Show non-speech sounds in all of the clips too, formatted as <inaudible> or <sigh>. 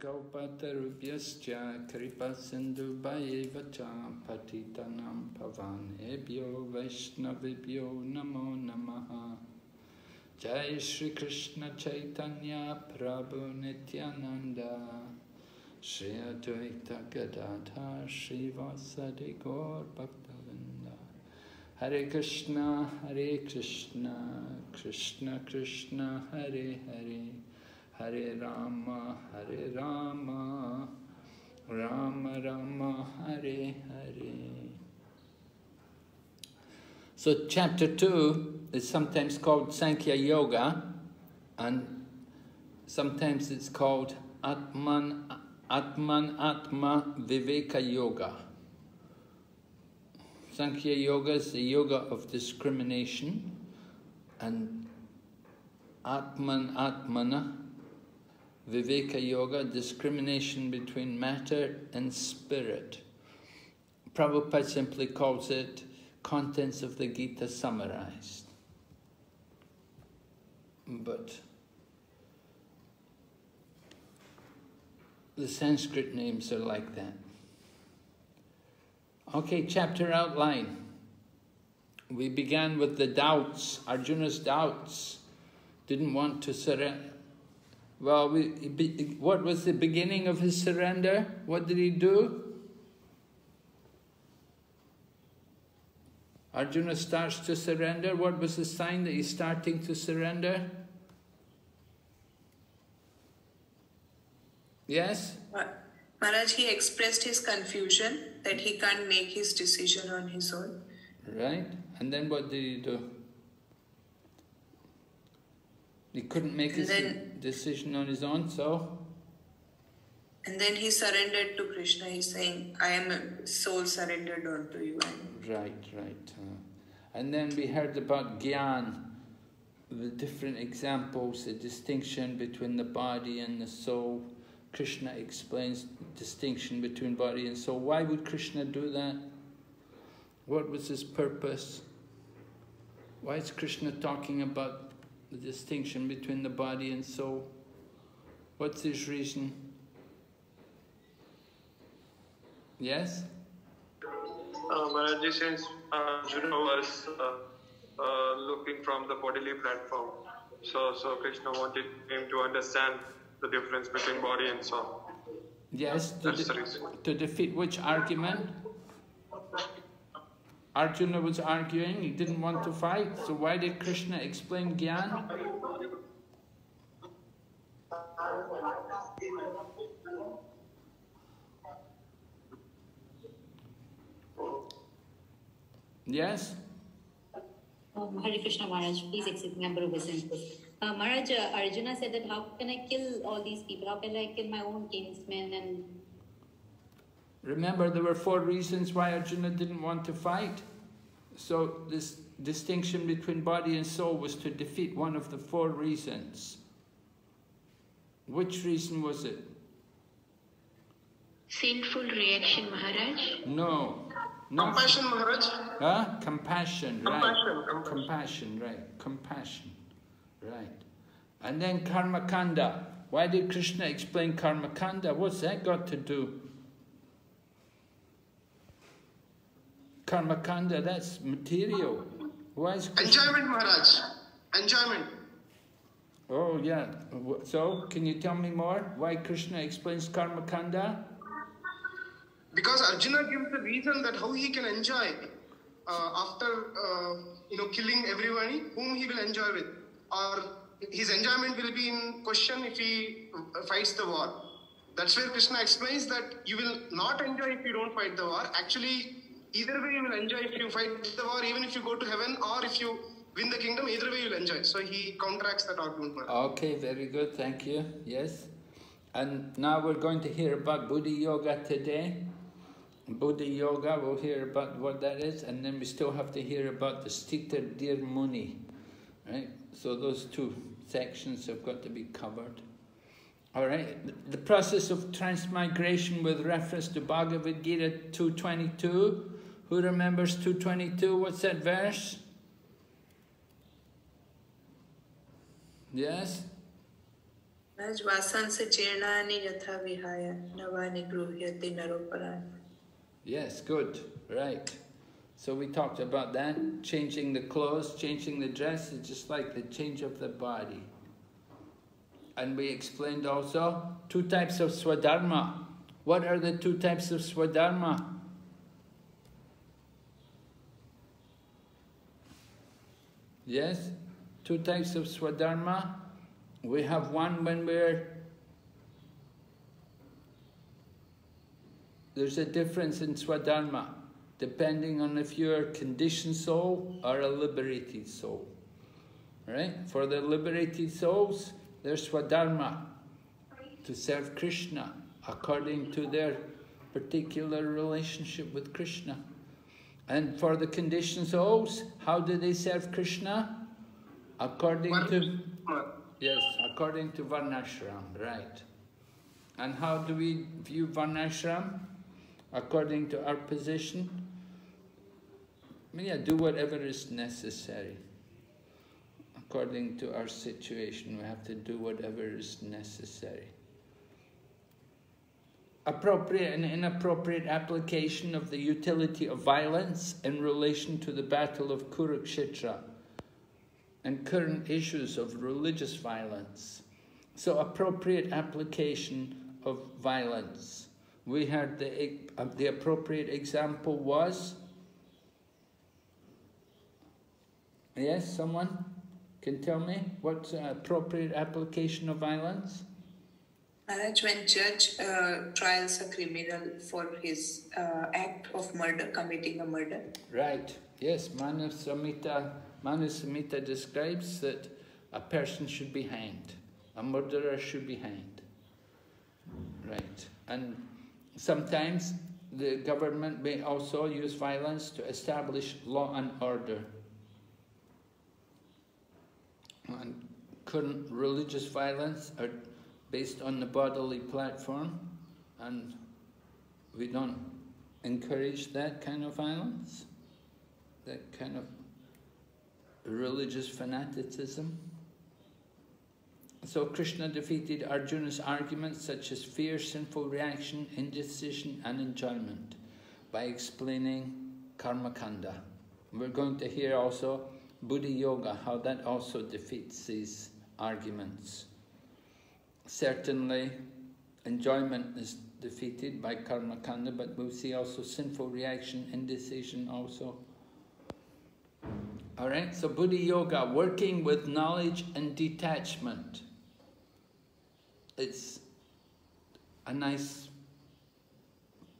Gaupatarubhyascha kripasindubhayeva cha patitanam pavanebhyo vaishnavibhyo namo namaha. Jai Shri Krishna Chaitanya Prabhu Nityananda. Shri Advaita Gadadhar Shri Vasadi Gaur Bhaktavinda. Hare Krishna Hare Krishna Krishna Krishna Hare Hare Hare Rama, Hare Rama, Rama Rama, Hare Hare. So chapter 2 is sometimes called Sankhya Yoga and sometimes it's called Atman, Atman Atma Viveka Yoga. Sankhya Yoga is the yoga of discrimination and Atman Atmana Viveka Yoga, discrimination between matter and spirit. Prabhupada simply calls it contents of the Gita summarized. But the Sanskrit names are like that. Okay, chapter outline. We began with the doubts, Arjuna's doubts. Didn't want to surrender well, we, what was the beginning of his surrender? What did he do? Arjuna starts to surrender. What was the sign that he's starting to surrender? Yes? Maharaj, he expressed his confusion that he can't make his decision on his own. Right. And then what did he do? He couldn't make his then, decision on his own, so. And then he surrendered to Krishna. He's saying, I am a soul surrendered unto you. Right, right. Uh, and then we heard about Gyan, the different examples, the distinction between the body and the soul. Krishna explains distinction between body and soul. Why would Krishna do that? What was his purpose? Why is Krishna talking about the distinction between the body and soul. What's his reason? Yes? Uh, Maharaj, since uh, Arjuna was uh, uh, looking from the bodily platform, so, so Krishna wanted him to understand the difference between body and soul. Yes, to, de to defeat which argument? Arjuna was arguing, he didn't want to fight, so why did Krishna explain Gyan? Yes? Oh, Hare Krishna Maharaj, please accept me, I'm uh, Maharaj, uh, Arjuna said that how can I kill all these people? How can I kill my own kinsmen and Remember, there were four reasons why Arjuna didn't want to fight. So this distinction between body and soul was to defeat one of the four reasons. Which reason was it? Sinful reaction, Maharaj? No. Compassion, Maharaj? Huh? Compassion, right. Compassion, compassion. compassion, right. Compassion, right. And then karma kanda. Why did Krishna explain karma kanda? What's that got to do? Karmakanda, that's material. Why is Krishna... Enjoyment, Maharaj. Enjoyment. Oh, yeah. So, can you tell me more? Why Krishna explains Karmakanda? Because Arjuna gives the reason that how he can enjoy uh, after, uh, you know, killing everybody, whom he will enjoy with. Or his enjoyment will be in question if he fights the war. That's where Krishna explains that you will not enjoy if you don't fight the war. Actually, either way you will enjoy if you fight the war, even if you go to heaven, or if you win the kingdom, either way you'll enjoy. So he counteracts that argument. Okay, very good, thank you. Yes. And now we're going to hear about Buddha Yoga today. Buddha Yoga, we'll hear about what that is, and then we still have to hear about the Stita Dir Muni. Right? So those two sections have got to be covered. All right, the process of transmigration with reference to Bhagavad Gita 222 who remembers 222? What's that verse? Yes? Yes, good, right. So we talked about that, changing the clothes, changing the dress, is just like the change of the body. And we explained also two types of swadharma. What are the two types of swadharma? Yes, two types of swadharma. We have one when we're there's a difference in swadharma depending on if you're a conditioned soul or a liberated soul. Right? For the liberated souls, their swadharma to serve Krishna according to their particular relationship with Krishna. And for the conditioned souls, how do they serve Krishna? According to yes, according to Varnashram, right. And how do we view Varnashram? According to our position? Yeah, do whatever is necessary. According to our situation, we have to do whatever is necessary. Appropriate and inappropriate application of the utility of violence in relation to the battle of Kurukshetra and current issues of religious violence. So appropriate application of violence. We heard the, uh, the appropriate example was Yes, someone can tell me what's appropriate application of violence? When judge uh, trials a criminal for his uh, act of murder, committing a murder. Right. Yes, Manu Samhita, Manu Samhita describes that a person should be hanged. A murderer should be hanged. Right. And sometimes the government may also use violence to establish law and order. And current religious violence are based on the bodily platform, and we don't encourage that kind of violence, that kind of religious fanaticism. So Krishna defeated Arjuna's arguments such as fear, sinful reaction, indecision and enjoyment by explaining karma kanda. We're going to hear also Buddhi Yoga, how that also defeats these arguments. Certainly, enjoyment is defeated by karma kanda, but we'll see also sinful reaction, indecision also. Alright, so Buddhi Yoga, working with knowledge and detachment. It's a nice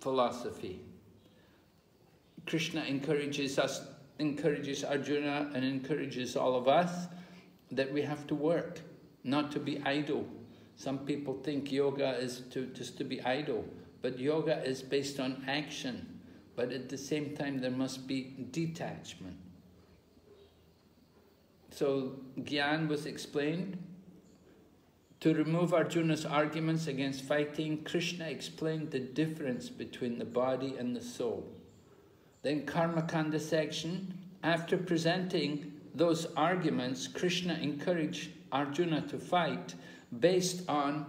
philosophy. Krishna encourages us encourages Arjuna and encourages all of us that we have to work, not to be idle. Some people think yoga is to, just to be idle, but yoga is based on action. But at the same time, there must be detachment. So, Gyan was explained. To remove Arjuna's arguments against fighting, Krishna explained the difference between the body and the soul. Then Karmakanda section, after presenting those arguments, Krishna encouraged Arjuna to fight based on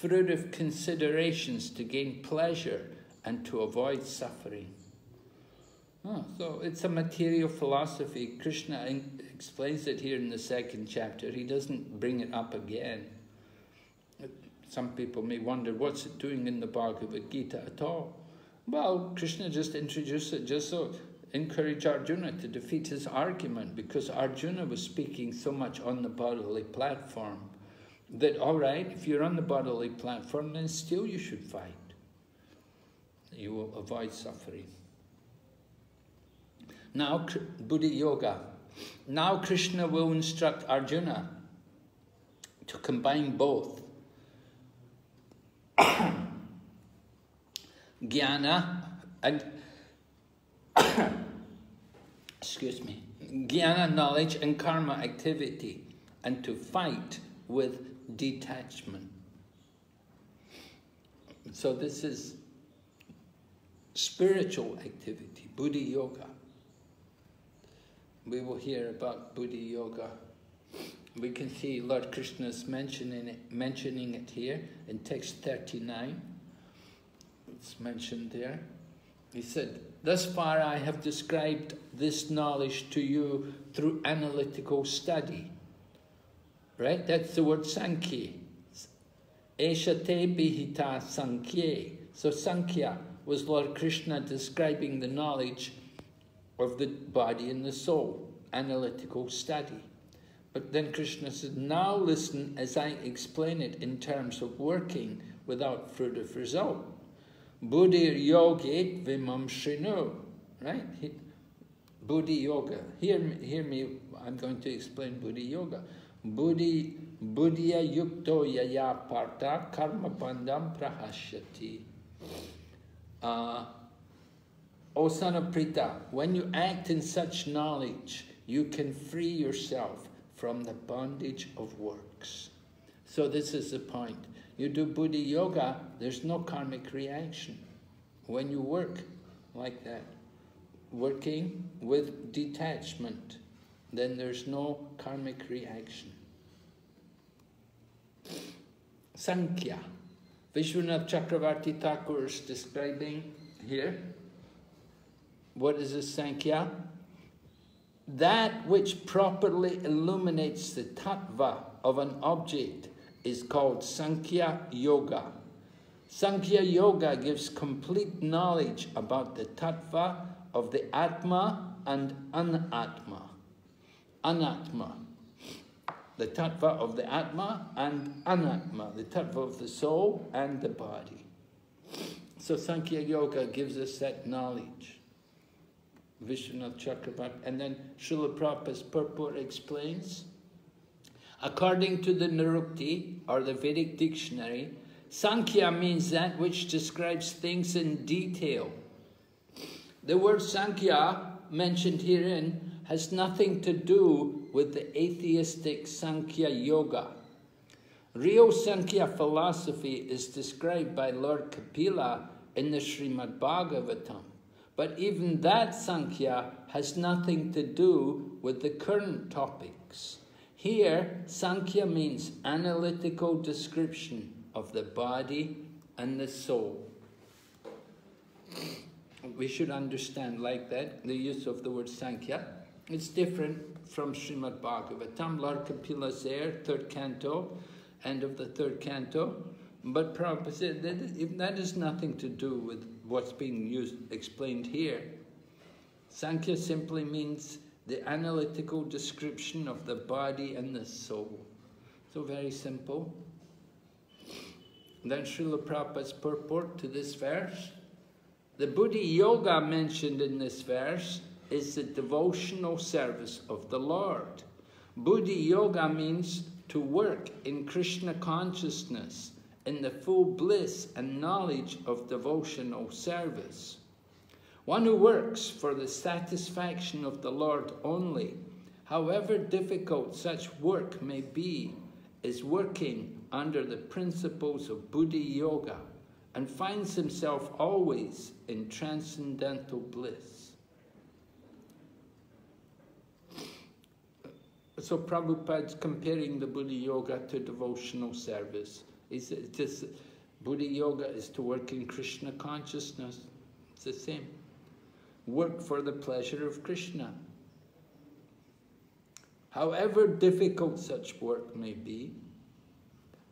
fruitive considerations to gain pleasure and to avoid suffering. Oh, so it's a material philosophy. Krishna explains it here in the second chapter. He doesn't bring it up again. Some people may wonder, what's it doing in the Bhagavad Gita at all? Well, Krishna just introduced it just so encourage Arjuna to defeat his argument because Arjuna was speaking so much on the bodily platform that, all right, if you're on the bodily platform, then still you should fight. You will avoid suffering. Now, Buddhi Yoga. Now Krishna will instruct Arjuna to combine both. <coughs> Jnana and <coughs> excuse me, jnana knowledge and karma activity, and to fight with detachment. So this is spiritual activity, Buddhi Yoga. We will hear about Buddhi Yoga we can see Lord Krishna's mentioning it, mentioning it here in text 39. It's mentioned there. He said, Thus far I have described this knowledge to you through analytical study. Right? That's the word Sankhya. Eshate bihita Sankhya. So Sankhya was Lord Krishna describing the knowledge of the body and the soul, analytical study. But then Krishna said, now listen as I explain it in terms of working without fruitive result. Buddhi yogi vimam shrinu. Right? Buddhi yoga. Hear hear me, I'm going to explain Buddhi yoga. Buddhi, buddhya yukto yaya Partha karma bandham prahashyati. Uh, o son of Pritha, when you act in such knowledge, you can free yourself from the bondage of works. So this is the point. You do Buddhi Yoga, there's no karmic reaction. When you work like that, working with detachment, then there's no karmic reaction. Sankhya. Vishwanath Chakravarti Thakur is describing here. What is a Sankhya? That which properly illuminates the tattva of an object is called Sankhya Yoga. Sankhya Yoga gives complete knowledge about the tattva of the Atma and Anatma. Anatma. The tattva of the Atma and Anatma, the tattva of the soul and the body. So Sankhya Yoga gives us that knowledge. Vishwanath Chakravarti. And then Srila Prabhupada's purport explains, according to the Nirukti, or the Vedic dictionary, Sankhya means that which describes things in detail. The word Sankhya, mentioned herein, has nothing to do with the atheistic Sankhya Yoga. Real Sankhya philosophy is described by Lord Kapila in the Srimad Bhagavatam. But even that Sankhya has nothing to do with the current topics. Here, Sankhya means analytical description of the body and the soul. We should understand like that, the use of the word Sankhya. It's different from Srimad Bhagavatam. Lord Kapila's there, third canto, end of the third canto. But Prabhupada said that, that has nothing to do with what's being used, explained here. Sankhya simply means the analytical description of the body and the soul. So very simple. Then Srila Prabhupada's purport to this verse. The Buddhi Yoga mentioned in this verse is the devotional service of the Lord. Buddhi Yoga means to work in Krishna consciousness in the full bliss and knowledge of devotional service. One who works for the satisfaction of the Lord only, however difficult such work may be, is working under the principles of Buddhi Yoga and finds himself always in transcendental bliss. So Prabhupada's comparing the Buddhi Yoga to devotional service. It's just Buddhi Yoga is to work in Krishna consciousness. It's the same. Work for the pleasure of Krishna. However difficult such work may be,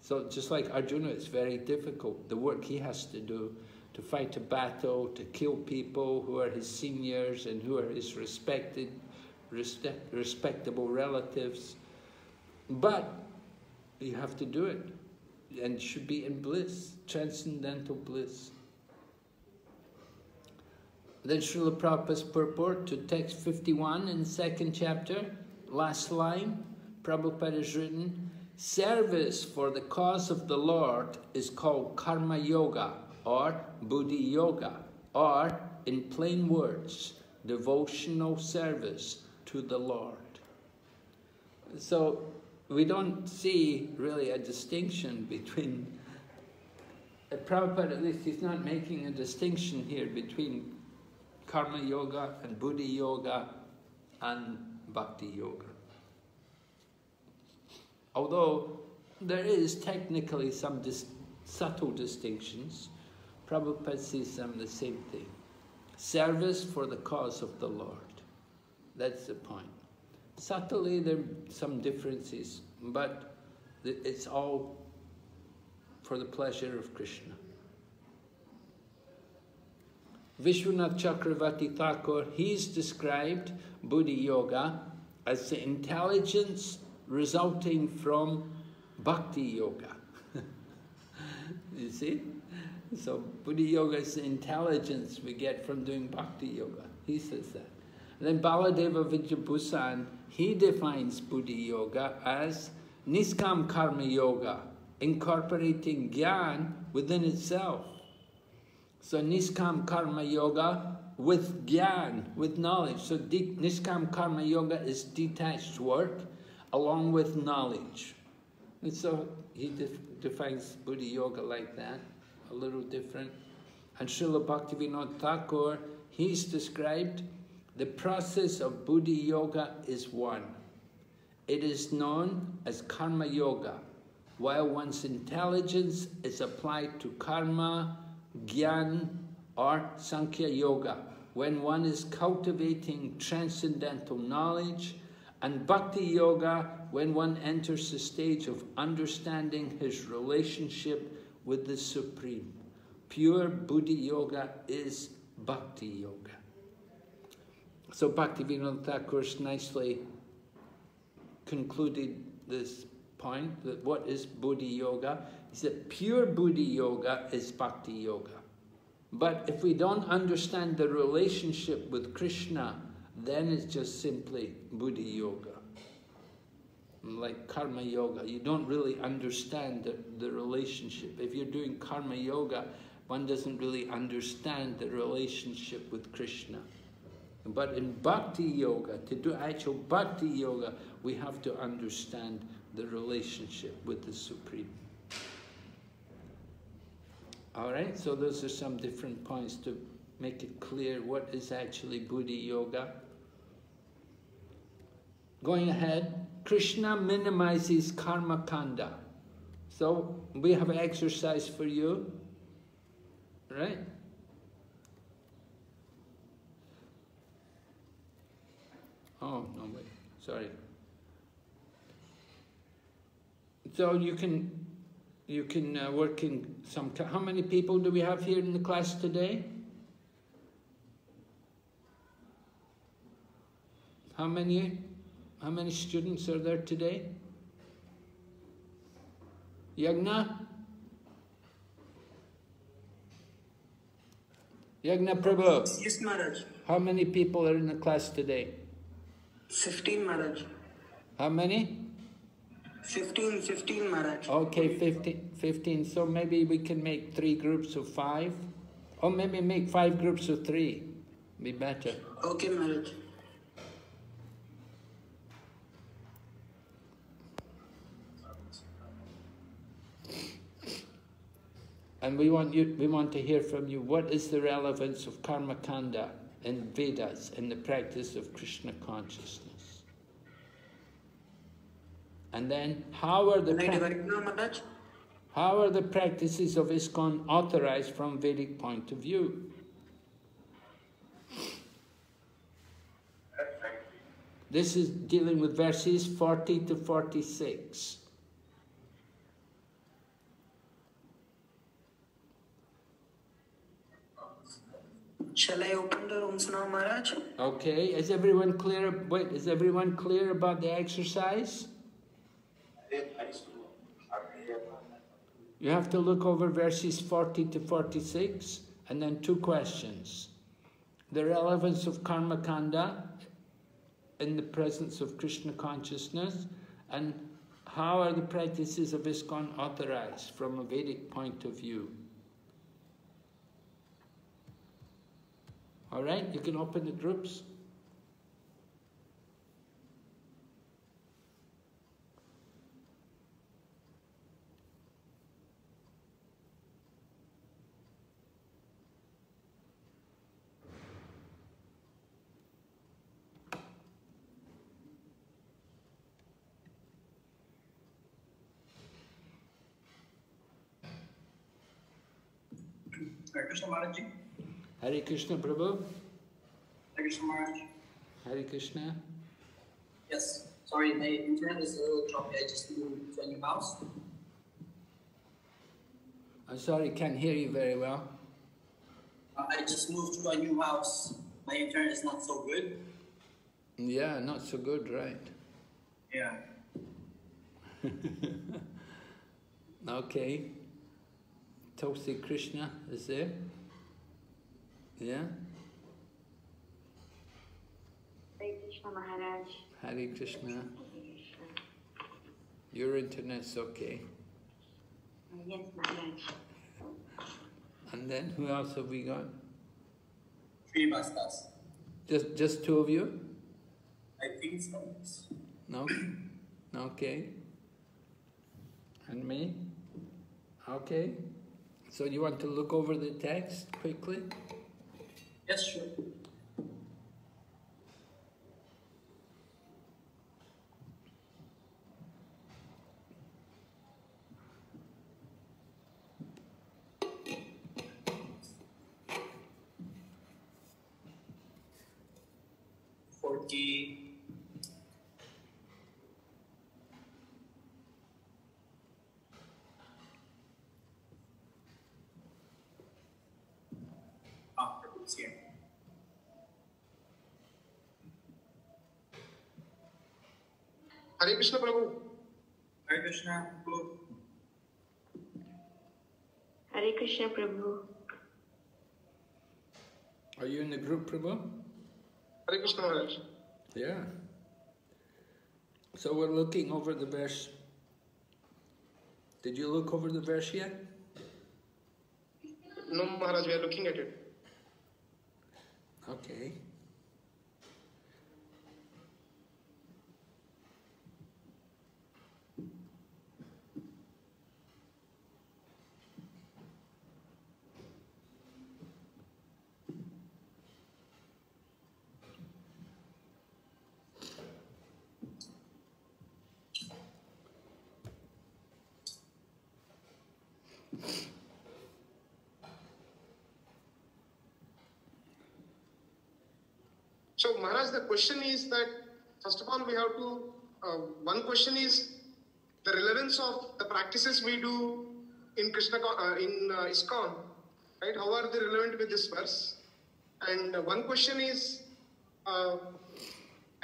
so just like Arjuna, it's very difficult, the work he has to do to fight a battle, to kill people who are his seniors and who are his respected, respect, respectable relatives. But you have to do it and should be in bliss, transcendental bliss. Then Srila Prabhupada's purport to text 51 in second chapter, last line, Prabhupada has written, Service for the cause of the Lord is called Karma Yoga or Buddhi Yoga or, in plain words, devotional service to the Lord. So we don't see really a distinction between, uh, Prabhupada at least he's not making a distinction here between karma yoga and buddhi yoga and bhakti yoga. Although there is technically some dis subtle distinctions, Prabhupada sees them the same thing. Service for the cause of the Lord. That's the point. Subtly there are some differences, but it's all for the pleasure of Krishna. Vishwanath Chakravarti Thakur, he's described Buddhi Yoga as the intelligence resulting from Bhakti Yoga. <laughs> you see? So Buddhi Yoga is the intelligence we get from doing Bhakti Yoga. He says that. And then Baladeva Vidyabhusan, he defines Buddhi Yoga as Niskam Karma Yoga, incorporating Gyan within itself. So Niskam Karma Yoga with Gyan, with knowledge. So Niskam Karma Yoga is detached work along with knowledge. And so he def defines Buddhi Yoga like that, a little different. And Srila Bhaktivinoda Thakur, he's described the process of Buddhi Yoga is one. It is known as Karma Yoga, while one's intelligence is applied to karma, Gyan or Sankhya Yoga, when one is cultivating transcendental knowledge, and Bhakti Yoga, when one enters the stage of understanding his relationship with the Supreme. Pure Buddhi Yoga is Bhakti Yoga. So Bhaktivinoda Thakur nicely concluded this point, that what is Buddhi Yoga? He said pure Buddhi Yoga is Bhakti Yoga. But if we don't understand the relationship with Krishna, then it's just simply Buddhi Yoga. Like Karma Yoga, you don't really understand the, the relationship. If you're doing Karma Yoga, one doesn't really understand the relationship with Krishna. But in Bhakti Yoga, to do actual Bhakti Yoga, we have to understand the relationship with the Supreme. All right, so those are some different points to make it clear what is actually Buddhi Yoga. Going ahead, Krishna minimizes karma kanda. So we have an exercise for you, right? Oh, no, wait, sorry. So you can you can uh, work in some... How many people do we have here in the class today? How many, how many students are there today? Yagna? Yagna Prabhu. Yes, Maharaj. How many people are in the class today? 15, Maharaj. How many? 15, 15 Maharaj. Okay, 15, 15. So maybe we can make three groups of five. Or maybe make five groups of three. Be better. Okay, Maharaj. And we want you we want to hear from you what is the relevance of karma kanda in Vedas in the practice of Krishna consciousness. And then, how are the how are the practices of ISKCON authorized from Vedic point of view? This is dealing with verses 40 to 46. Shall I open the rooms now, Maharaj? Okay, is everyone clear? Wait, is everyone clear about the exercise? You have to look over verses 40 to 46 and then two questions. The relevance of karma kanda in the presence of Krishna consciousness and how are the practices of ISKCON authorized from a Vedic point of view? All right, you can open the groups. Krishna Maharaj ji. Hare Krishna Prabhu. Hare Krishna Maharaj. Hare Krishna. Yes. Sorry, my internet is a little choppy. I just moved to a new house. I'm sorry, can't hear you very well. Uh, I just moved to a new house. My internet is not so good. Yeah, not so good, right? Yeah. <laughs> Okay. Tulsi Krishna is there? Yeah? Hare Krishna Maharaj. Hare Krishna. Your internet's okay. Uh, Yes, Maharaj. And then who else have we got? Three bastas. Just just two of you? I think so. No? Okay. And me? Okay. So you want to look over the text quickly? Yes, sure. Forty. Ah, it's here. Hare Krishna Prabhu. Hare Krishna. Prabhu. Hare Krishna Prabhu. Are you in the group, Prabhu? Hare Krishna Maharaj. Yeah. So we're looking over the verse. Did you look over the verse yet? No, Maharaj, we are looking at it. Okay. So, Maharaj, the question is that first of all, we have to. Uh, one question is the relevance of the practices we do in Krishna uh, in uh, ISKCON, right? How are they relevant with this verse? And one question is uh,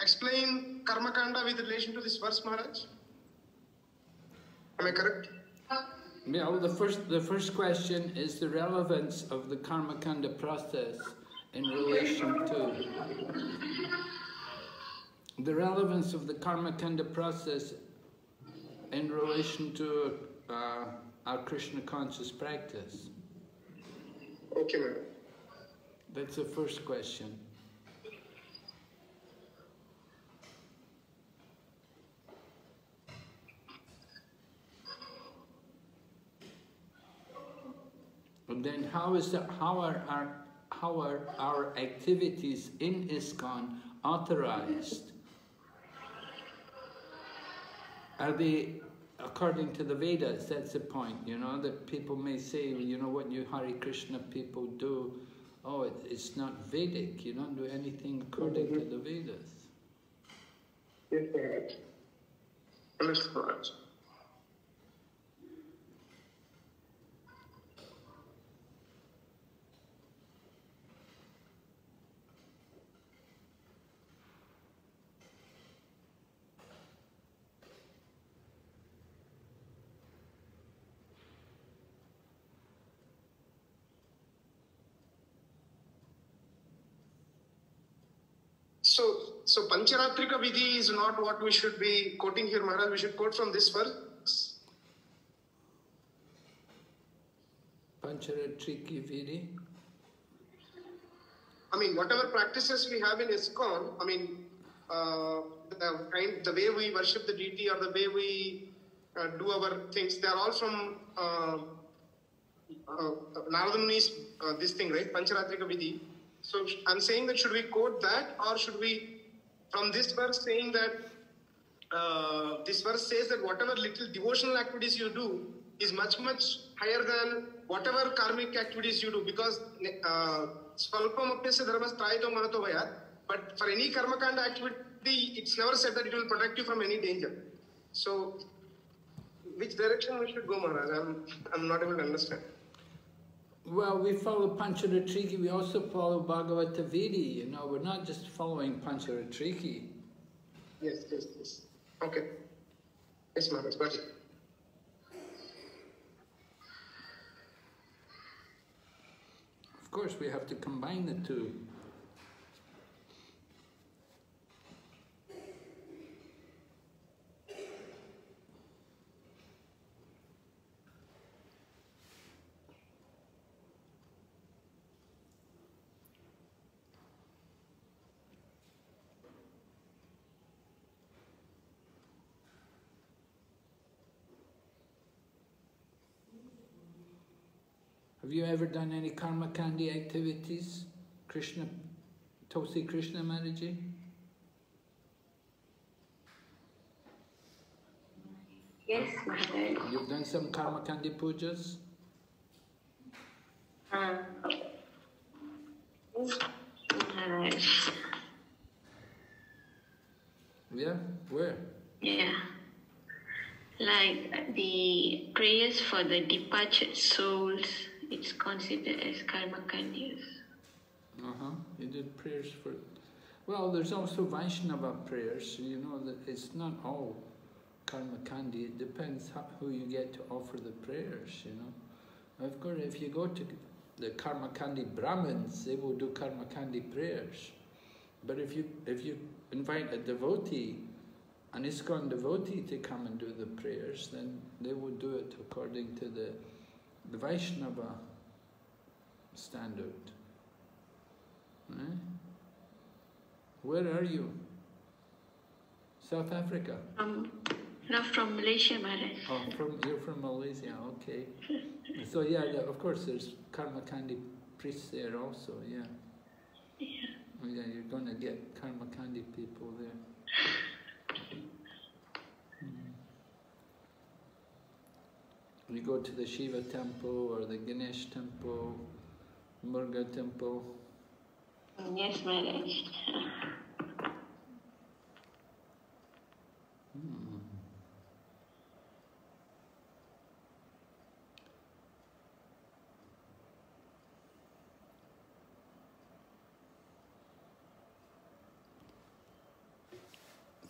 explain karma kanda with relation to this verse, Maharaj. Am I correct? Well, the first, the first question is the relevance of the karma kanda process in relation to the relevance of the karma kanda process in relation to uh, our Krishna conscious practice. Okay, madam. That's the first question. And then how is that, how are our, how are our activities in ISKCON authorized? Are they according to the Vedas? That's the point, you know, that people may say, you know, what you Hare Krishna people do, oh, it, it's not Vedic, you don't do anything according to the Vedas. Yes, Maharaj. Understood, Maharaj. So, so Pancharatrika Vidhi is not what we should be quoting here, Maharaj. We should quote from this verse. Pancharatriki Vidhi. I mean, whatever practices we have in ISKCON, I mean, uh, the kind, the way we worship the deity or the way we uh, do our things, they are all from uh, uh, Narada Muni's uh, this thing, right? Pancharatrika Vidhi. So I'm saying that should we quote that or should we, from this verse, saying that uh, this verse says that whatever little devotional activities you do is much much higher than whatever karmic activities you do, because uh, swalpam apyasya dharmas trayato manato vayat, but for any karma activity, it's never said that it will protect you from any danger. So, which direction we should go, Maharaj? I'm, I'm not able to understand. Well, we follow Pancharatriki, we also follow Bhagavata Vidhi, you know, we're not just following Pancharatriki. Yes, yes, yes. Okay. Yes, Maharaj. Got it. Of course, we have to combine the two. Have you ever done any karma kandi activities? Krishna, Tulsi Krishna Maharaji? Yes, Maharaj. You've done some karma kandi pujas? Uh, Maharaj. Yeah? Where? Yeah. Like the prayers for the departed souls, it's considered as karma kandis. Uh-huh. You did prayers for... Well, there's also Vaishnava prayers, you know that it's not all karma kandi. It depends how, who you get to offer the prayers, you know. Of course, if you go to the karma kandi Brahmins, they will do karma kandi prayers. But if you if you invite a devotee, an ISKCON devotee to come and do the prayers, then they will do it according to the, the Vaishnava standard. Right? Where are you? South Africa? Um, not from Malaysia, Maharaj. Oh, from, you're from Malaysia, okay. So yeah, yeah, of course there's Karma Kandi priests there also, yeah. Yeah. Oh, yeah, you're going to get Karma Kandi people there. Mm. You go to the Shiva temple or the Ganesh temple, Murga temple. Yes, Maharaj. Hmm.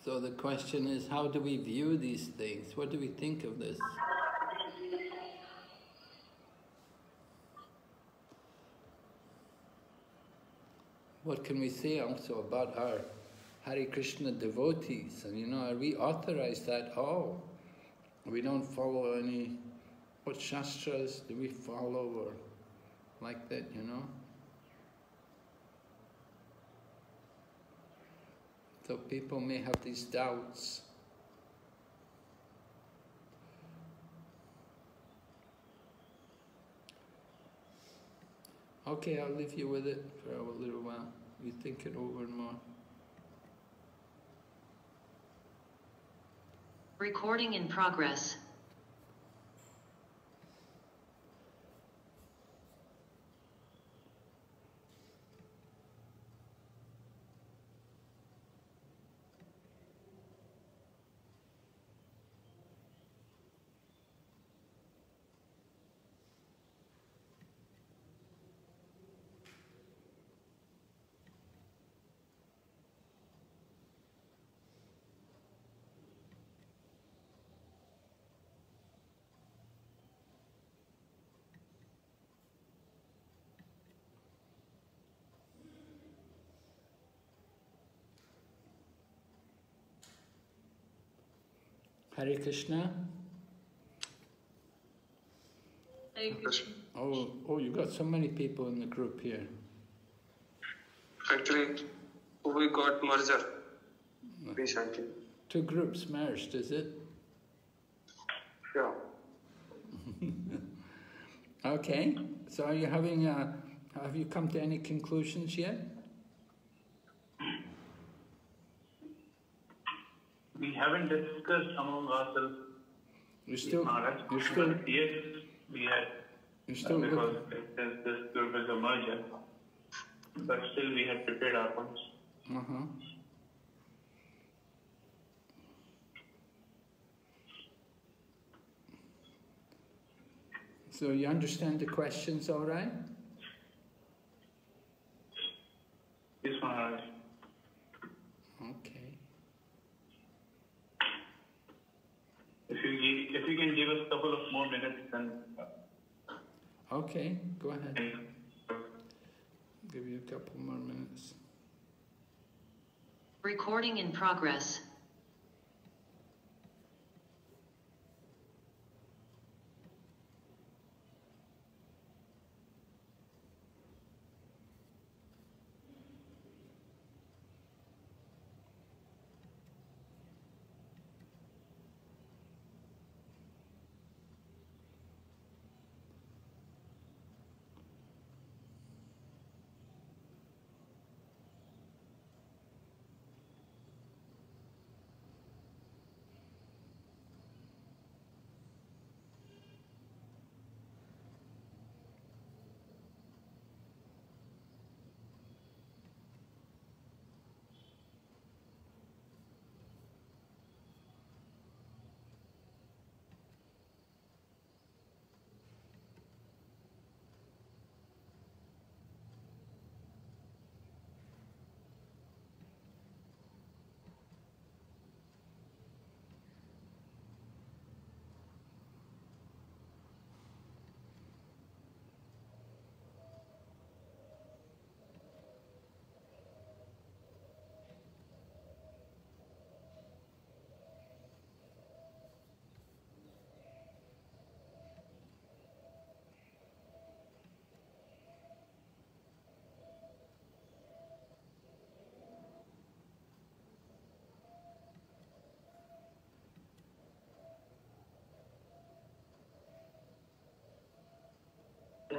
So the question is, how do we view these things? What do we think of this? What can we say also about our Hare Krishna devotees? And you know, are we authorized that all? We don't follow any, what shastras do we follow or like that, you know? So people may have these doubts. Okay, I'll leave you with it for a little while. You think it over more. Recording in progress. Hare Krishna. Hare Krishna. Oh, oh, you've got so many people in the group here. Actually, we got merger hmm. recently. Two groups merged, is it? Yeah. <laughs> Okay. So are you having a, have you come to any conclusions yet? We haven't discussed among ourselves. You still, you still, yes, we had. You're still because since this group is a merger, but still we have prepared our points. Uh-huh. So you understand the questions all right? Yes, Maharaj. Okay. If you if you can give us a couple of more minutes, then uh, Okay, go ahead. Give you a couple more minutes. Recording in progress.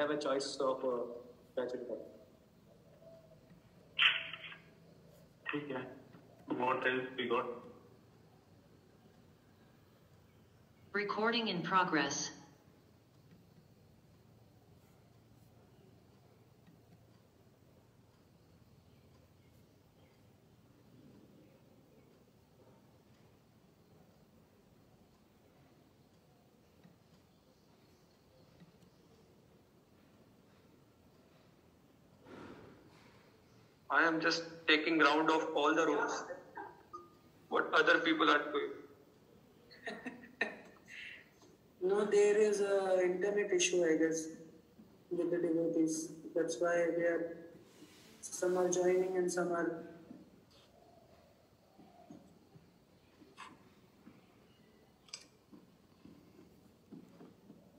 have a choice of uh, graduate card. ठीक है. What else we got? Recording in progress. I am just taking ground of all the rooms. What other people are doing. <laughs> No, there is a internet issue, I guess, with the devotees. That's why they are some are joining and some are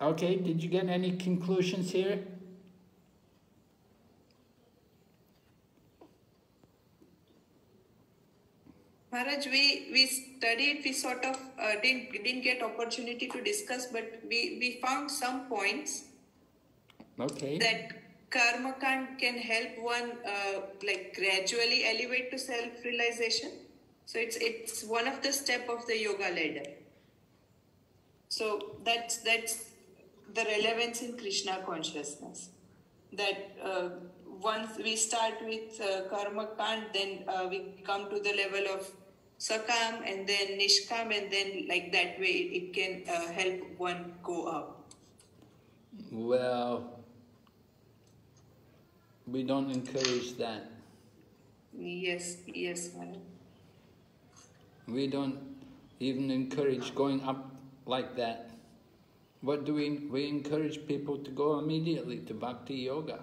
Okay, did you get any conclusions here? Maharaj, we, we studied, we sort of uh, didn't, didn't get opportunity to discuss, but we, we found some points Okay. that karma kand can help one uh, like gradually elevate to self-realization. So it's it's one of the step of the yoga ladder. So that's that's the relevance in Krishna consciousness. That uh, once we start with uh, karma kand, then uh, we come to the level of sakam and then nishkam, and then like that way it can uh, help one go up. Well, we don't encourage that. Yes, yes, Maharaj. We don't even encourage going up like that. What do we, we encourage people to go immediately to Bhakti Yoga.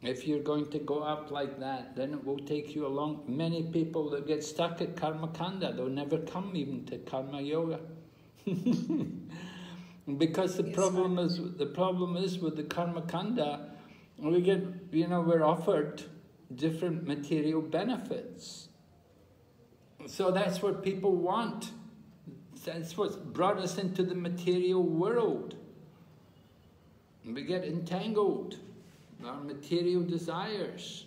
If you're going to go up like that, then it will take you along. Many people that get stuck at Karma Kanda, they'll never come even to Karma Yoga. <laughs> because the problem is the problem is with the Karma Kanda, we get you know we're offered different material benefits. So that's what people want. That's what's brought us into the material world. We get entangled our material desires.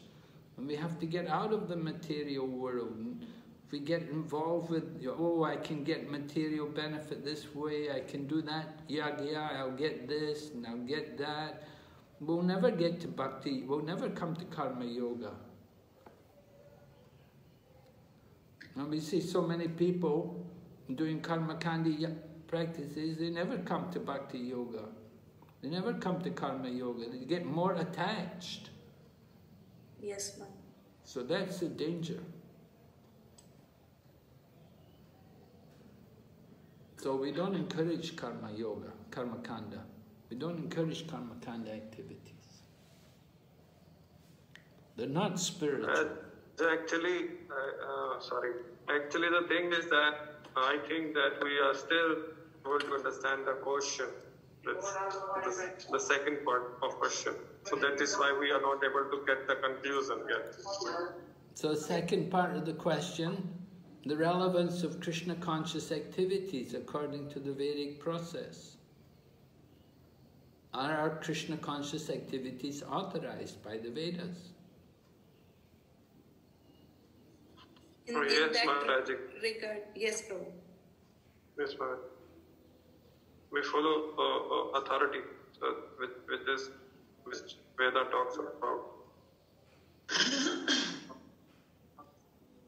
And we have to get out of the material world If we get involved with, oh, I can get material benefit this way, I can do that, yeah, yeah, I'll get this, and I'll get that, we'll never get to bhakti, we'll never come to karma yoga. And we see so many people doing karma kandi practices, they never come to bhakti yoga. They never come to karma yoga. They get more attached. Yes, ma'am. So that's the danger. So we don't encourage karma yoga, karma kanda. We don't encourage karma kanda activities. They're not spiritual. Uh, actually, uh, uh, sorry. Actually, the thing is that I think that we are still able to understand the question. That's the, the second part of question. So that is why we are not able to get the conclusion yet. So second part of the question, the relevance of Krishna conscious activities according to the Vedic process. Are our Krishna conscious activities authorized by the Vedas? In, Oh, in yes, that Maharaj. regard, yes, Prabhu. Yes, ma'am. We follow uh, uh, authority uh, with, with this, which Veda talks about.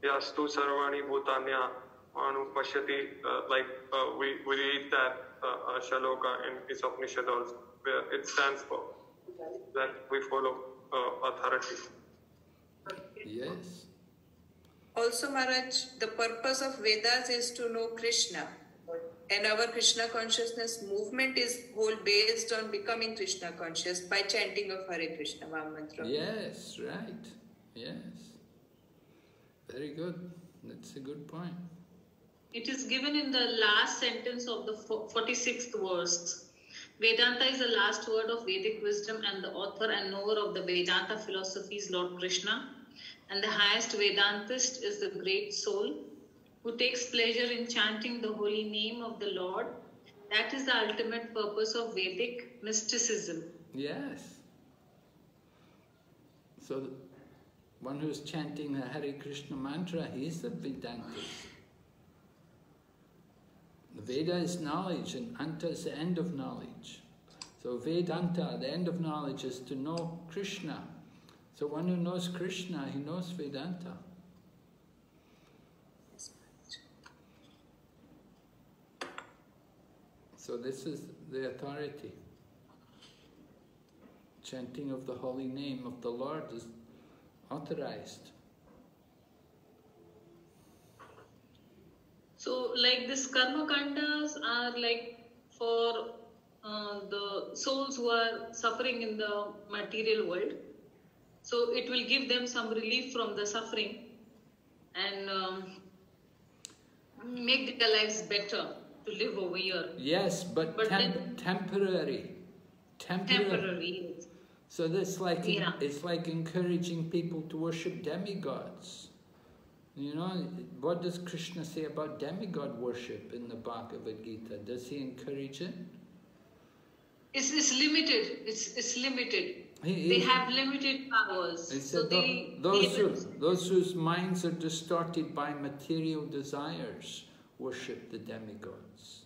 Yastu sarvani bhutanya anu pashyati, uh, like uh, we, we read that uh, uh, shaloka in Isopanishad also, where it stands for that we follow uh, authority. Yes. Also, Maharaj, the purpose of Vedas is to know Krishna. And our Krishna consciousness movement is whole based on becoming Krishna conscious by chanting of Hare Krishna Maha Mantra. Yes, right. Yes. Very good. That's a good point. It is given in the last sentence of the 46th verse. Vedanta is the last word of Vedic wisdom, and the author and knower of the Vedanta philosophy is Lord Krishna. And the highest Vedantist is the great soul who takes pleasure in chanting the holy name of the Lord. That is the ultimate purpose of Vedic mysticism. Yes. So, one who's chanting the Hare Krishna mantra, he's the Vedantist. The Veda is knowledge and Anta is the end of knowledge. So Vedanta, the end of knowledge, is to know Krishna. So one who knows Krishna, he knows Vedanta. So this is the authority. Chanting of the holy name of the Lord is authorized. So, like this karma kandas are like for uh, the souls who are suffering in the material world. So, it will give them some relief from the suffering and um, make their lives better to live over here. Yes, but, But then- temporary. Temporary. Temporary. So this like Yeah. it's like encouraging people to worship demigods. You know, what does Krishna say about demigod worship in the Bhagavad Gita? Does he encourage it? It's, it's limited. It's, it's limited. He- they he- have limited powers. So they, those, they who, those whose minds are distorted by material desires worship the demigods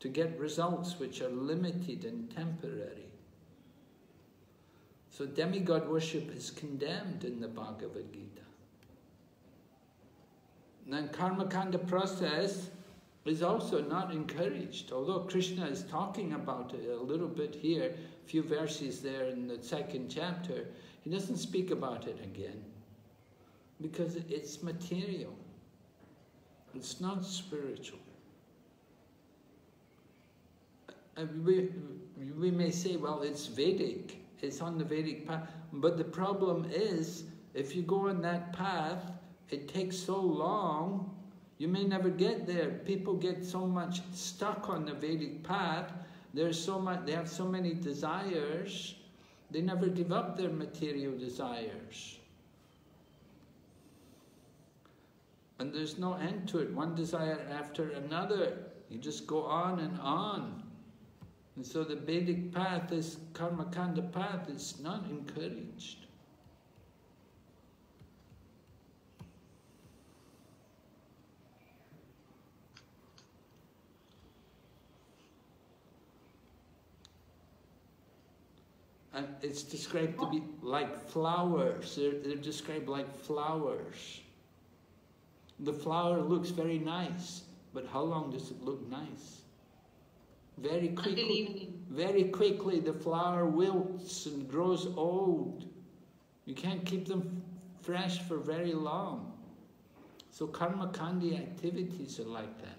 to get results which are limited and temporary. So demigod worship is condemned in the Bhagavad Gita. And then karma kanda process is also not encouraged, although Krishna is talking about it a little bit here, a few verses there in the second chapter, he doesn't speak about it again because it's material. It's not spiritual. And we, we may say, well, it's Vedic, it's on the Vedic path, but the problem is, if you go on that path, it takes so long, you may never get there. People get so much stuck on the Vedic path, there's so much, they have so many desires, they never give up their material desires. And there's no end to it, one desire after another. You just go on and on. And so the Vedic path, this karma kanda path, is not encouraged. And it's described to be like flowers. They're, they're described like flowers. The flower looks very nice, but how long does it look nice? Very quickly, very quickly the flower wilts and grows old. You can't keep them fresh for very long. So karma kandi activities are like that.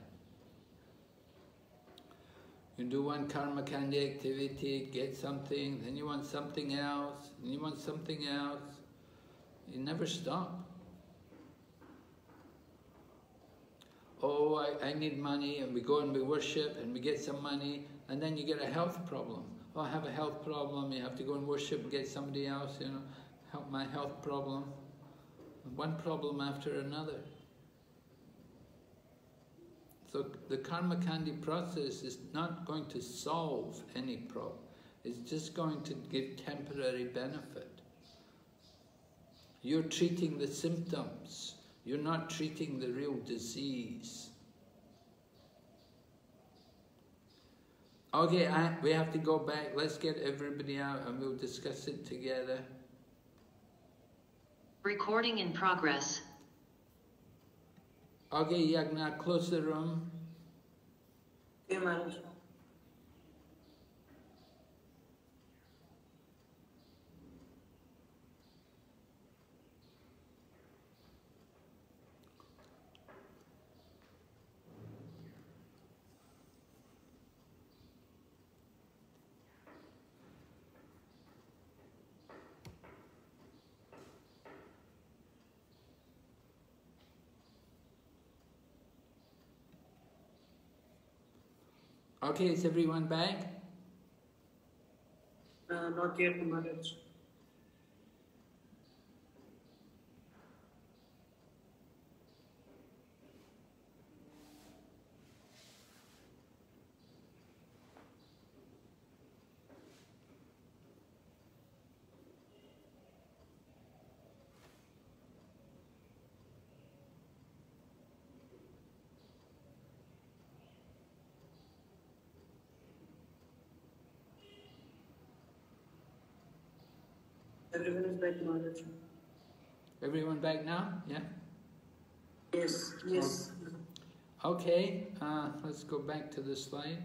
You do one karma kandi activity, get something, then you want something else, then you want something else. You never stop. Oh, I, I need money, and we go and we worship, and we get some money, and then you get a health problem. Oh, I have a health problem, you have to go and worship and get somebody else, you know, help my health problem. One problem after another. So the karma kandi process is not going to solve any problem. It's just going to give temporary benefit. You're treating the symptoms. You're not treating the real disease. Okay, I, we have to go back. Let's get everybody out and we'll discuss it together. Recording in progress. Okay, Yagna, close the room. Okay, Okay, is everyone back? Uh, not yet, Maharaj. Everyone is back, Maharaj. Everyone back now? Yeah? Yes, yes. Okay, uh, let's go back to the slide.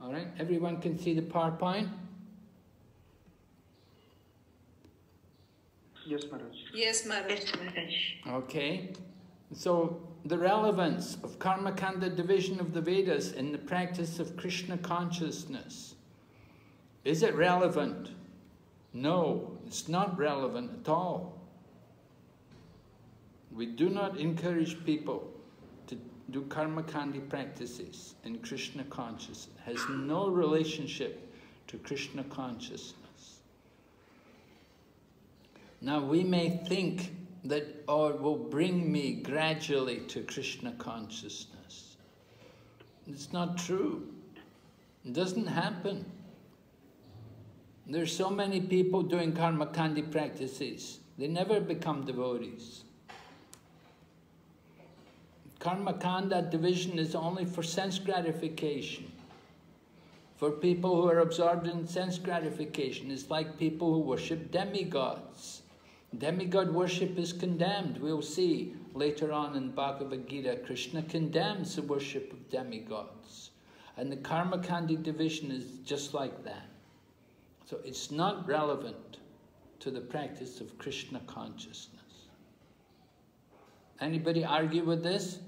All right, everyone can see the PowerPoint? Yes, Maharaj. Yes, Maharaj. Okay, so the relevance of Karma Kanda division of the Vedas in the practice of Krishna consciousness. Is it relevant? No, it's not relevant at all. We do not encourage people to do karma kandi practices in Krishna consciousness. It has no relationship to Krishna consciousness. Now we may think that it will bring me gradually to Krishna consciousness. It's not true. It doesn't happen. There's so many people doing karma kandi practices. They never become devotees. Karma kanda division is only for sense gratification. For people who are absorbed in sense gratification, it's like people who worship demigods. Demigod worship is condemned. We'll see later on in Bhagavad Gita, Krishna condemns the worship of demigods. And the Karma Kandi division is just like that. So it's not relevant to the practice of Krishna consciousness. Anybody argue with this?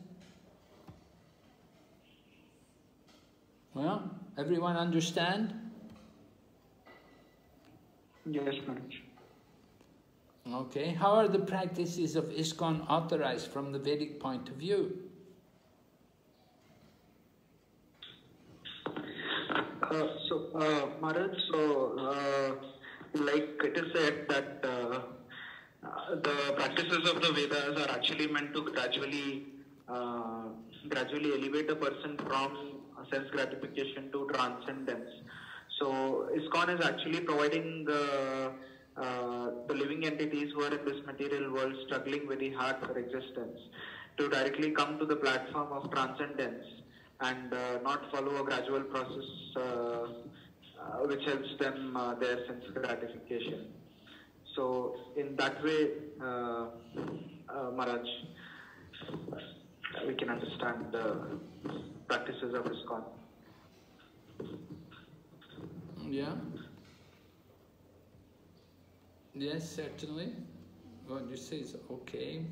Well, everyone understand? Yes, Maharaj. Okay, how are the practices of ISKCON authorized from the Vedic point of view? Uh, so, uh, Maharaj, so, uh, like it is said that uh, uh, the practices of the Vedas are actually meant to gradually, uh, gradually elevate a person from sense gratification to transcendence. So, ISKCON is actually providing uh, uh, the living entities who are in this material world struggling very hard for existence to directly come to the platform of transcendence and uh, not follow a gradual process uh, uh, which helps them uh, their sense gratification. So in that way, uh, Maharaj, we can understand the practices of ISKCON. Yeah. Yes, certainly. What you say is okay.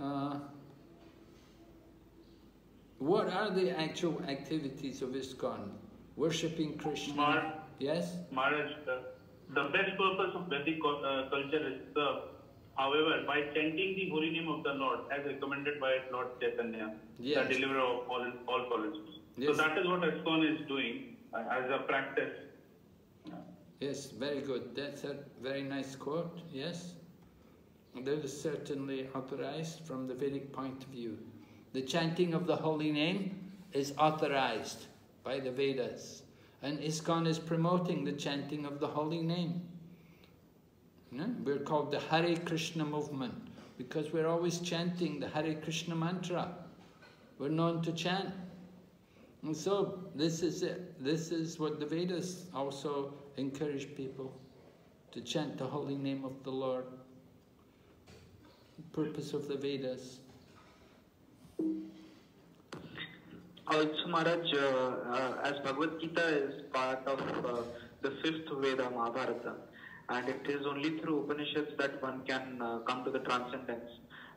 Uh, what are the actual activities of ISKCON? Worshipping Krishna? Mar- yes? Maharaj, the, best purpose of Vedic uh, culture is served. However, by chanting the holy name of the Lord, as recommended by Lord Chaitanya, Yes. the deliverer of all, all colleges. Yes. So that is what ISKCON is doing uh, as a practice. Yes, very good. That's a very nice quote, yes. That is certainly authorized from the Vedic point of view. The chanting of the holy name is authorized by the Vedas. And ISKCON is promoting the chanting of the holy name. We're called the Hare Krishna movement because we're always chanting the Hare Krishna mantra. We're known to chant. And so this is it. This is what the Vedas also encourage people to chant the holy name of the Lord. Purpose of the Vedas. Also, Maharaj, uh, uh, as Bhagavad Gita is part of uh, the fifth Veda, Mahabharata, and it is only through Upanishads that one can uh, come to the transcendence.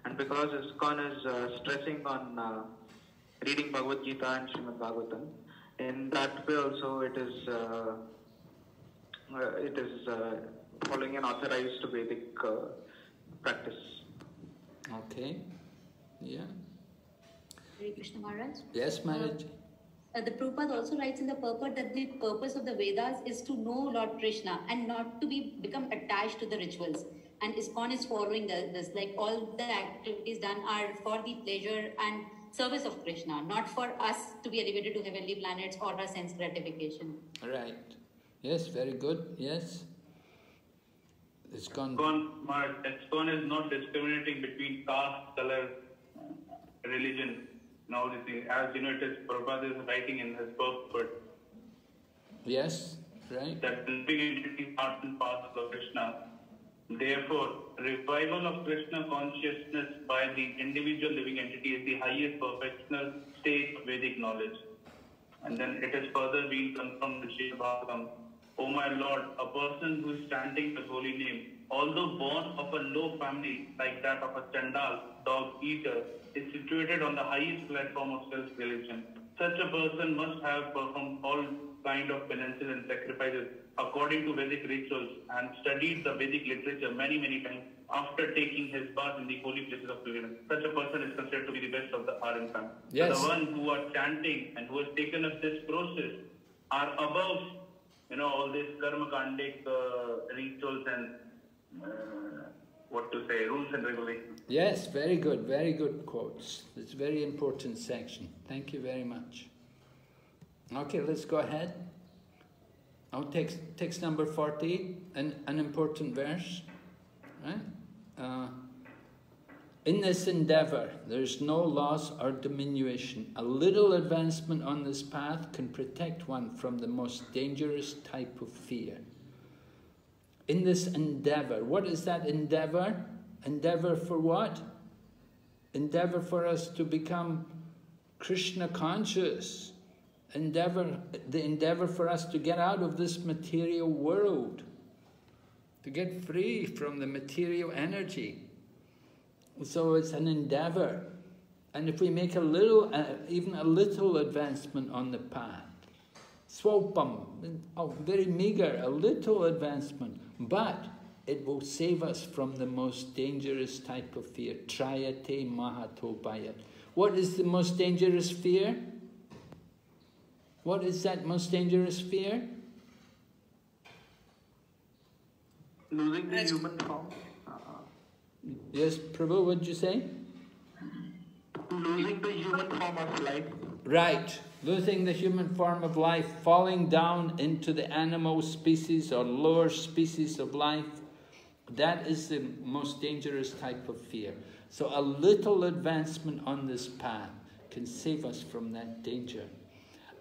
And because ISKCON is uh, stressing on uh, reading Bhagavad Gita and Srimad Bhagavatam, in that way also it is uh, uh, it is uh, following an authorized Vedic uh, practice. Okay. Yeah. Hare Krishna Maharaj. Yes, Maharaj. Uh, the Prabhupada also writes in the purport that the purpose of the Vedas is to know Lord Krishna and not to be become attached to the rituals. And ISKCON is following the, this. Like all the activities done are for the pleasure and service of Krishna, not for us to be elevated to heavenly planets or our sense gratification. Right. Yes, very good. Yes. It's gone. ISKCON, Maharaj, ISKCON is not discriminating between caste, color, uh, religion, and all these things. As you know, it is Prabhupada is writing in his book, but. Yes, right. that the living entity is part and parcel of Krishna. Therefore, revival of Krishna consciousness by the individual living entity is the highest perfectional state of Vedic knowledge. And then it is further being confirmed in Sri Bhagavatam. O my Lord, a person who is chanting the holy name, although born of a low family like that of a Chandal, dog eater, is situated on the highest platform of self-religion. Such a person must have performed all kind of penances and sacrifices according to Vedic rituals and studied the Vedic literature many, many times after taking his bath in the holy places of pilgrimage. Such a person is considered to be the best of the Aryan family. Yes. The one who are chanting and who has taken up this process are above, you know, all these karma kandik uh, rituals and uh, what to say, rules and regulations. Yes, very good, very good quotes. It's a very important section. Thank you very much. Okay, let's go ahead. Now text, text number 40, an, an important verse. Right? Uh, in this endeavour, there is no loss or diminution. A little advancement on this path can protect one from the most dangerous type of fear. In this endeavour, what is that endeavour? Endeavour for what? Endeavour for us to become Krishna conscious. Endeavour, the endeavour for us to get out of this material world, to get free from the material energy. So it's an endeavour. And if we make a little, uh, even a little advancement on the path, swalpam, oh, very meagre, a little advancement, but it will save us from the most dangerous type of fear, trayate mahatobhayat. What is the most dangerous fear? What is that most dangerous fear? Losing the human form. Uh-huh. Yes, Prabhu, what did you say? Losing the human form of life. Right, losing the human form of life, falling down into the animal species or lower species of life, That is the most dangerous type of fear. So a little advancement on this path can save us from that danger.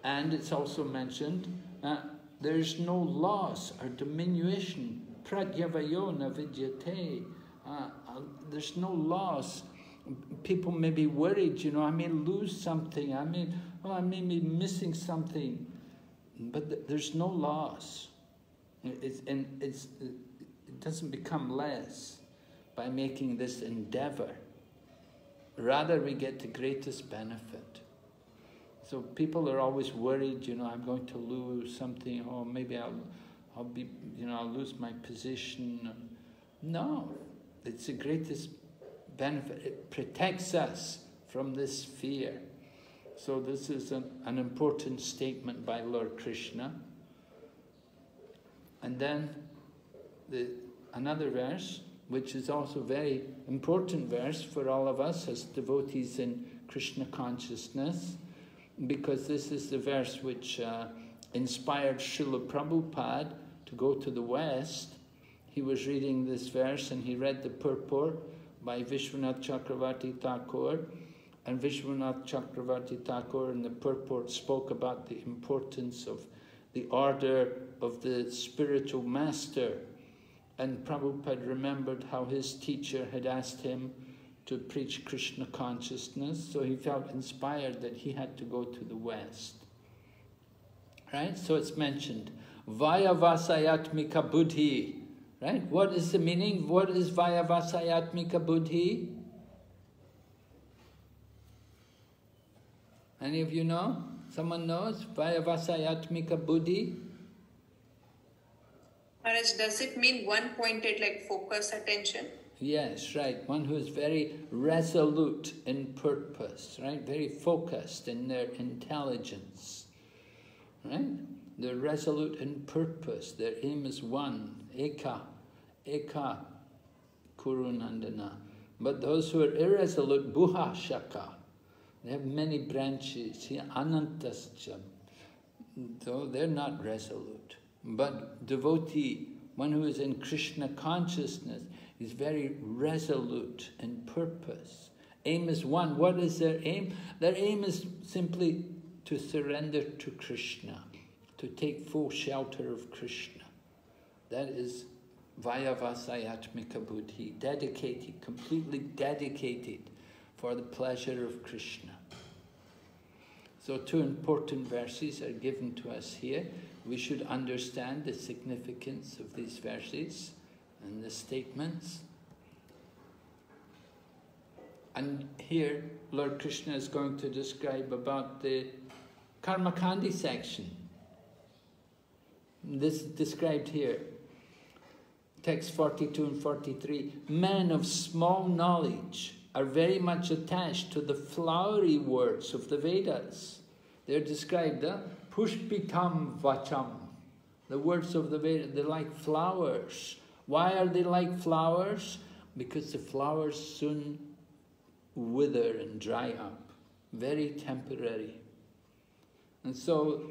And it's also mentioned uh, there is no loss or diminution. Pratyavayona vidyate. Uh, uh, there's no loss. People may be worried, you know, I may lose something, I may, oh, I may be missing something. But th there's no loss. It's, and it's, it doesn't become less by making this endeavor. Rather, we get the greatest benefit. So people are always worried, you know, I'm going to lose something, or maybe I'll, I'll be, you know, I'll lose my position. No, it's the greatest benefit. It protects us from this fear. So this is an, an important statement by Lord Krishna. And then the, another verse, which is also a very important verse for all of us as devotees in Krishna consciousness, because this is the verse which uh, inspired Srila Prabhupada to go to the West. He was reading this verse and he read the purport by Vishwanath Chakravarti Thakur. And Vishwanath Chakravarti Thakur in the purport spoke about the importance of the order of the spiritual master. And Prabhupada remembered how his teacher had asked him to preach Krishna consciousness, so he felt inspired that he had to go to the West. Right? So it's mentioned, Vyavasayatmika Buddhi. Right? What is the meaning? What is Vyavasayatmika Buddhi? Any of you know? Someone knows? Vyavasayatmika Buddhi? Maharaj, does it mean one pointed, like focus attention? Yes, right. One who is very resolute in purpose, right? Very focused in their intelligence, right? They're resolute in purpose. Their aim is one, eka, eka, kurunandana. But those who are irresolute, bahu shakha, they have many branches, anantascha. So they're not resolute. But devotee, one who is in Krishna consciousness, is very resolute in purpose. Aim is one. What is their aim? Their aim is simply to surrender to Krishna, to take full shelter of Krishna. That is Vyavasayatmika Buddhi, dedicated, completely dedicated for the pleasure of Krishna. So two important verses are given to us here. We should understand the significance of these verses and the statements. And here, Lord Krishna is going to describe about the Karmakandi section. This is described here. Text 42 and 43. Men of small knowledge are very much attached to the flowery words of the Vedas. They're described, uh, pushpitam vacham. The words of the Vedas, they're like flowers. Why are they like flowers? Because the flowers soon wither and dry up. Very temporary. And so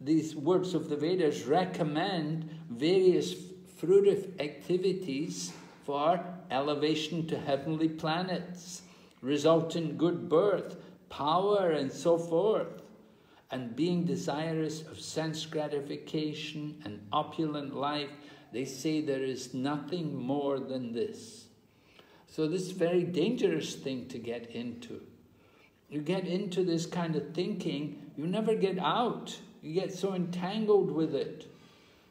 these words of the Vedas recommend various fruitive activities for elevation to heavenly planets, result in good birth, power and so forth. And being desirous of sense gratification and opulent life, they say there is nothing more than this. So this is very dangerous thing to get into. You get into this kind of thinking, you never get out. You get so entangled with it.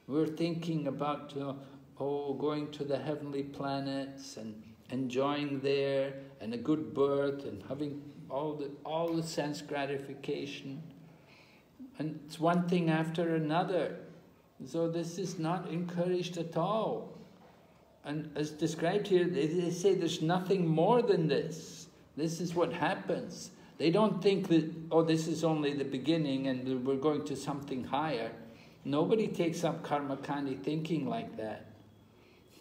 We're thinking about, uh, oh, going to the heavenly planets and enjoying there and a good birth and having all the, all the sense gratification. And it's one thing after another. So this is not encouraged at all. And as described here, they, they say there's nothing more than this. This is what happens. They don't think that, oh, this is only the beginning and we're going to something higher. Nobody takes up karma kandi thinking like that.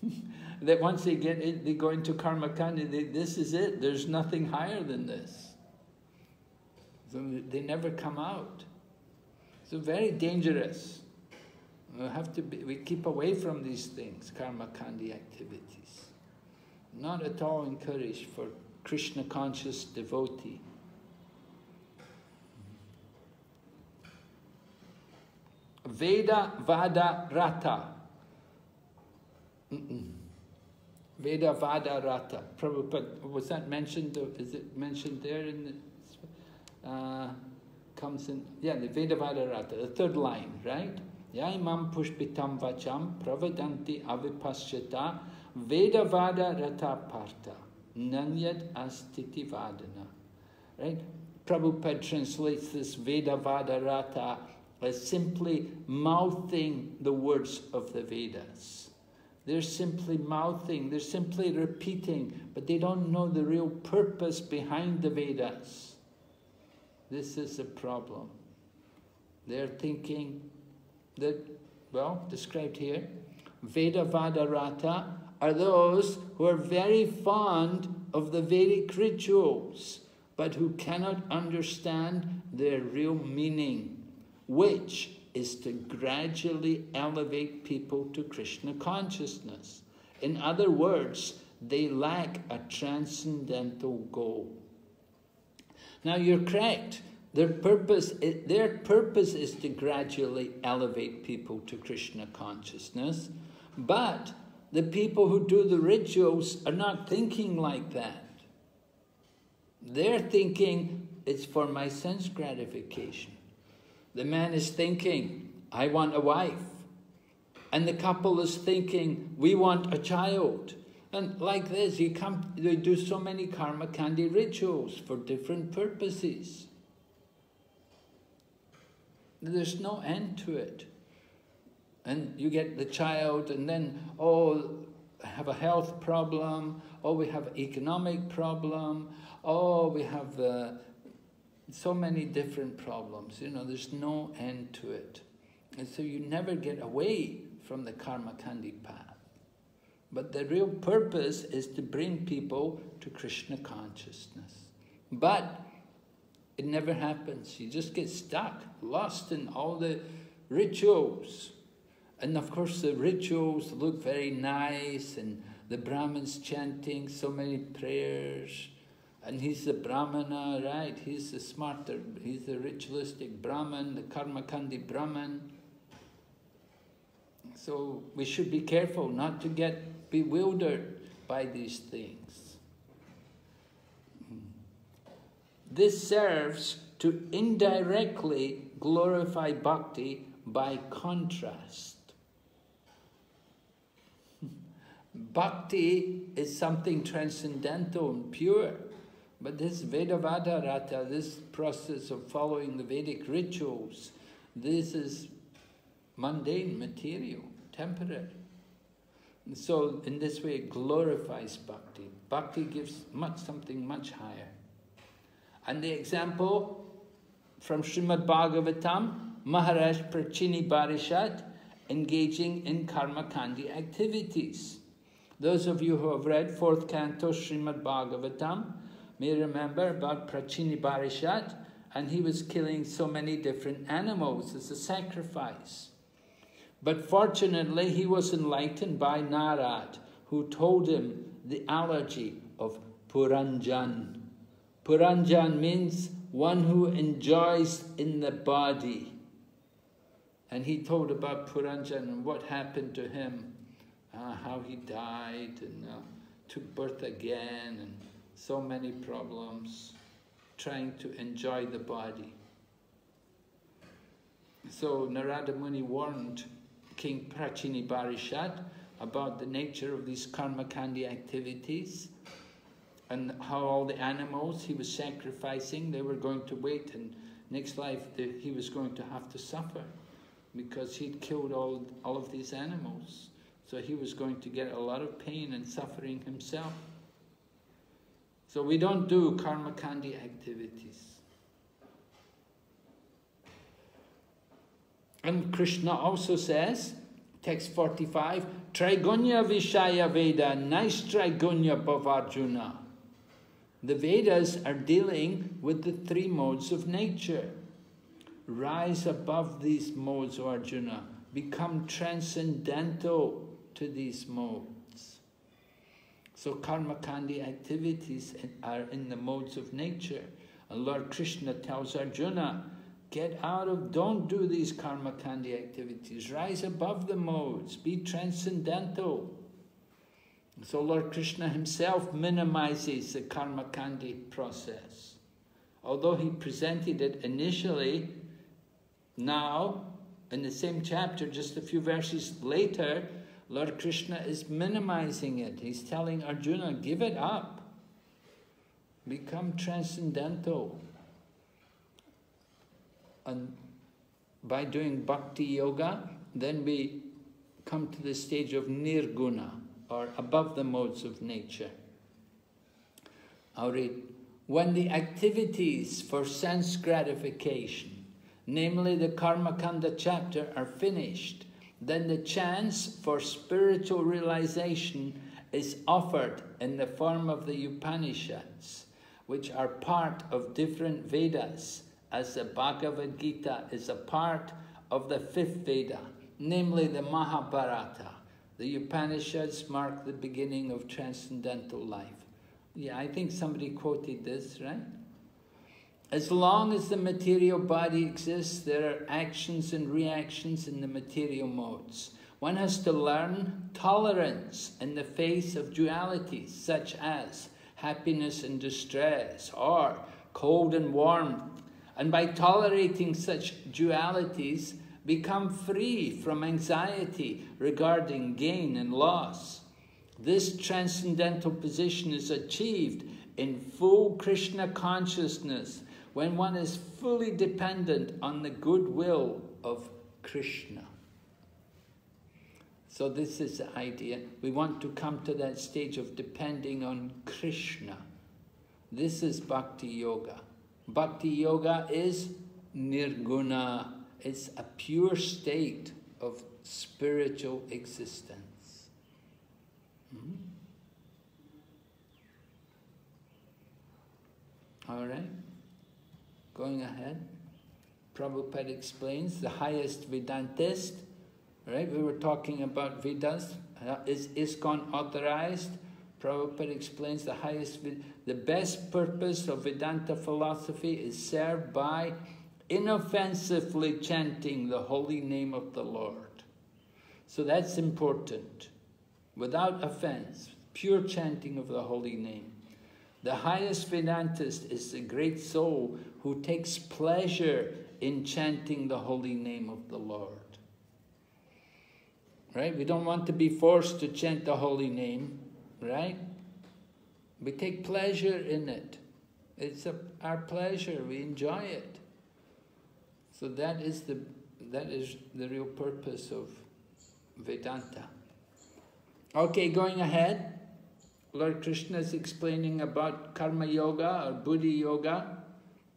<laughs> that once they get it, they go into karma kandi, they, this is it. There's nothing higher than this. So they never come out. So very dangerous. We have to be, we keep away from these things, karma kandi activities. Not at all encouraged for Krishna conscious devotee. Veda Vada Rata. Mm -mm. Veda Vada Rata. Prabhupada, was that mentioned? Is it mentioned there in the, uh, comes in, yeah, the Veda Vada Rata, the third line, right? Yaimam pushpitam vacham pravadanti avipasyata Veda Vada Rata Partha Nanyad Astiti Vadana. Right? Prabhupada translates this Vedavada Rata as simply mouthing the words of the Vedas. They're simply mouthing, they're simply repeating, but they don't know the real purpose behind the Vedas. This is the problem. They're thinking that, well, described here, Veda Vadarata are those who are very fond of the Vedic rituals, but who cannot understand their real meaning which is to gradually elevate people to Krishna consciousness. In other words, they lack a transcendental goal. Now you're correct. Their purpose, their purpose is to gradually elevate people to Krishna consciousness, but the people who do the rituals are not thinking like that. They're thinking it's for my sense gratification. The man is thinking, I want a wife. And the couple is thinking, we want a child. And like this, you come, they do so many karma kandi rituals for different purposes. There's no end to it. And you get the child, and then, oh, have a health problem, oh, we have economic problem, oh, we have uh, so many different problems. You know, there's no end to it. And so you never get away from the karma kandi path. But the real purpose is to bring people to Krishna consciousness. But it never happens. You just get stuck, lost in all the rituals. And of course the rituals look very nice and the Brahmins chanting so many prayers and he's the Brahmana, right? He's the smarta, he's the ritualistic Brahman, the Karmakandi Brahman. So we should be careful not to get bewildered by these things. This serves to indirectly glorify bhakti by contrast. <laughs> Bhakti is something transcendental and pure. But this Vedavada Rata, this process of following the Vedic rituals, this is mundane, material, temporary. So in this way it glorifies bhakti. Bhakti gives much something much higher. And the example from Srimad Bhagavatam, Maharaj Prachinabarhishat engaging in karma kandi activities. Those of you who have read fourth canto Srimad Bhagavatam, may remember about Prachinabarhishat, and he was killing so many different animals as a sacrifice. But fortunately, he was enlightened by Narad, who told him the allergy of Puranjan. Puranjan means one who enjoys in the body. And he told about Puranjan and what happened to him, uh, how he died and uh, took birth again and so many problems trying to enjoy the body. So Narada Muni warned King Prachinabarhishat about the nature of these karma kandi activities and how all the animals he was sacrificing, they were going to wait and next life he was going to have to suffer because he'd killed all, all of these animals. So he was going to get a lot of pain and suffering himself. So we don't do karma kandi activities. And Krishna also says, text 45, Trigunya Vishaya Veda, nice Trigunya Bhavarjuna. The Vedas are dealing with the three modes of nature. Rise above these modes, Arjuna. become transcendental to these modes. So karmakandi activities are in the modes of nature. And Lord Krishna tells Arjuna, get out of, don't do these karmakandi activities. Rise above the modes, be transcendental. So Lord Krishna himself minimizes the karmakandi process. Although he presented it initially, now, in the same chapter, just a few verses later, Lord Krishna is minimizing it. He's telling Arjuna, give it up. Become transcendental. And by doing bhakti yoga, then we come to the stage of nirguna, or above the modes of nature. I'll read. When the activities for sense gratification, namely the Karma Kanda chapter, are finished, then the chance for spiritual realization is offered in the form of the Upanishads, which are part of different Vedas, as the Bhagavad Gita is a part of the fifth Veda, namely the Mahabharata. The Upanishads mark the beginning of transcendental life. Yeah, I think somebody quoted this, right? As long as the material body exists, there are actions and reactions in the material modes. One has to learn tolerance in the face of dualities, such as happiness and distress, or cold and warmth, and by tolerating such dualities, become free from anxiety regarding gain and loss. This transcendental position is achieved in full Krishna consciousness when one is fully dependent on the goodwill of Krishna. So this is the idea. We want to come to that stage of depending on Krishna. This is Bhakti Yoga. Bhakti Yoga is nirguna. It's a pure state of spiritual existence. Hmm? All right. Going ahead, Prabhupada explains the highest Vedantist, right? We were talking about Vedas. Uh, is ISKCON authorized? Prabhupada explains the highest, the best purpose of Vedanta philosophy is served by inoffensively chanting the holy name of the Lord. So that's important. Without offense, pure chanting of the holy name. The highest Vedantist is the great soul who takes pleasure in chanting the holy name of the Lord. Right? We don't want to be forced to chant the holy name, right? We take pleasure in it. It's a, our pleasure, we enjoy it. So that is the that is the real purpose of Vedanta. Okay, going ahead. Lord Krishna is explaining about Karma Yoga or Buddhi Yoga.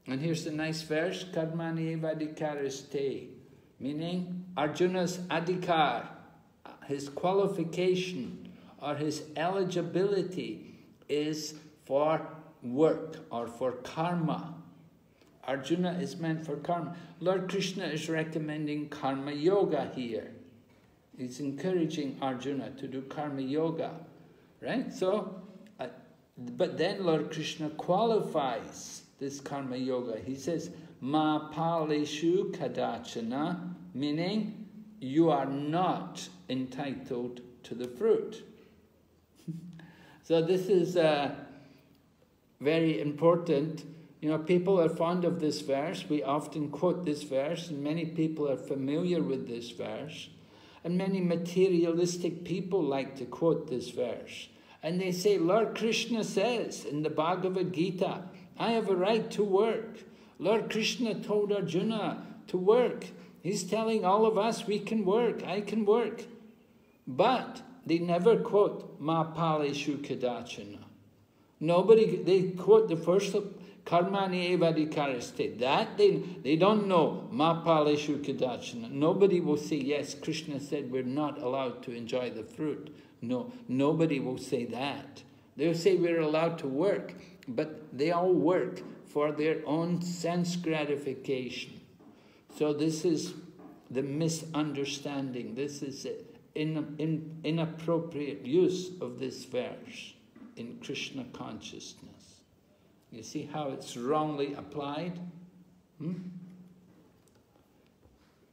And here's the nice verse, Karmani Vadikaraste, meaning Arjuna's adhikar, his qualification or his eligibility is for work or for karma. Arjuna is meant for karma. Lord Krishna is recommending karma yoga here. He's encouraging Arjuna to do karma yoga. Right? So, uh, but then Lord Krishna qualifies this karma yoga. He says, Ma palishu kadachana, meaning you are not entitled to the fruit. <laughs> so this is uh, very important. You know, people are fond of this verse. We often quote this verse, and many people are familiar with this verse. And many materialistic people like to quote this verse. And they say, Lord Krishna says in the Bhagavad Gita, I have a right to work. Lord Krishna told Arjuna to work. He's telling all of us we can work, I can work. But they never quote Ma Paleshu Kadachana. Nobody, they quote the first Karmani Evadikaraste. That they, they don't know Ma Paleshu. Nobody will say, yes, Krishna said we're not allowed to enjoy the fruit. No, nobody will say that. They'll say we're allowed to work, but they all work for their own sense gratification. So this is the misunderstanding. This is in, in, inappropriate use of this verse in Krishna consciousness. You see how it's wrongly applied? Hmm?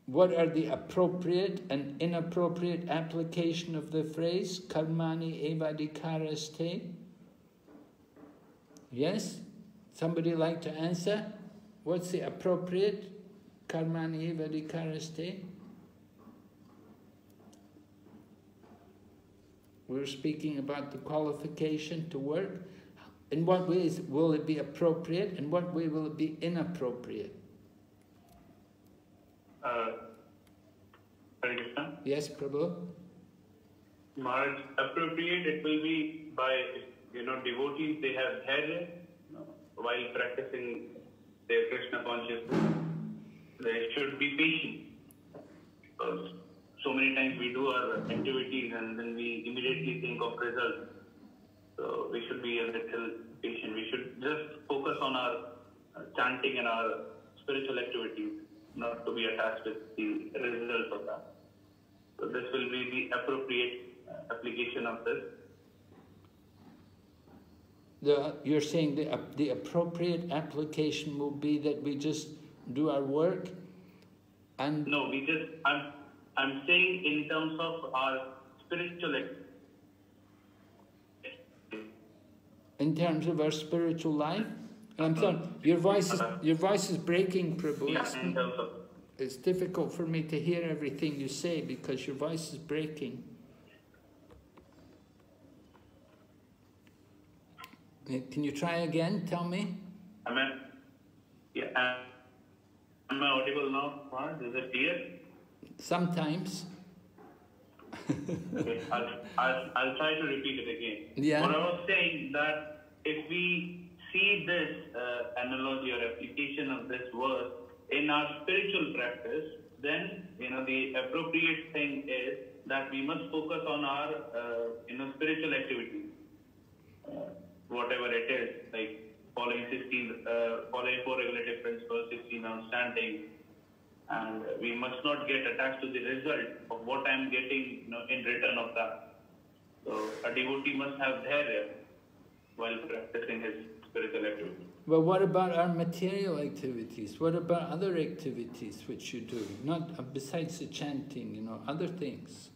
What are the appropriate and inappropriate application of the phrase karmani evadikaraste? Yes? Somebody like to answer? What's the appropriate karmani evadikaraste? We're speaking about the qualification to work. In what ways will it be appropriate? In what way will it be inappropriate? Uh, Krishna? Yes, Prabhu? Maharaj, appropriate it will be by, you know, devotees, they have dhairya while practicing their Krishna consciousness. They should be patient. Because so many times we do our activities and then we immediately think of results. So we should be a little patient. We should just focus on our uh, chanting and our spiritual activities, not to be attached with the results of that. So this will be the appropriate uh, application of this. The, you're saying the, uh, the appropriate application will be that we just do our work and... No, we just, I'm, I'm saying in terms of our spiritual in terms of our spiritual life. And I'm sorry, your voice is your voice is breaking, Prabhu. Yeah, in terms of it's difficult for me to hear everything you say because your voice is breaking. Eh, can you try again? Tell me. Am I, yeah, am I audible now? Is it clear? Sometimes. Okay, I'll, I'll, I'll try to repeat it again. Yeah. What I was saying that if we see this uh, analogy or application of this verse in our spiritual practice, then you know the appropriate thing is that we must focus on our uh, you know spiritual activity, uh, whatever it is, like following 16, uh, following four regulative principles, 16 on standing, and we must not get attached to the result of what I'm getting you know, in return of that. So a devotee must have dhairya while practicing his spiritual activity. But what about our material activities? What about other activities which you do? Not uh, besides the chanting, you know, other things.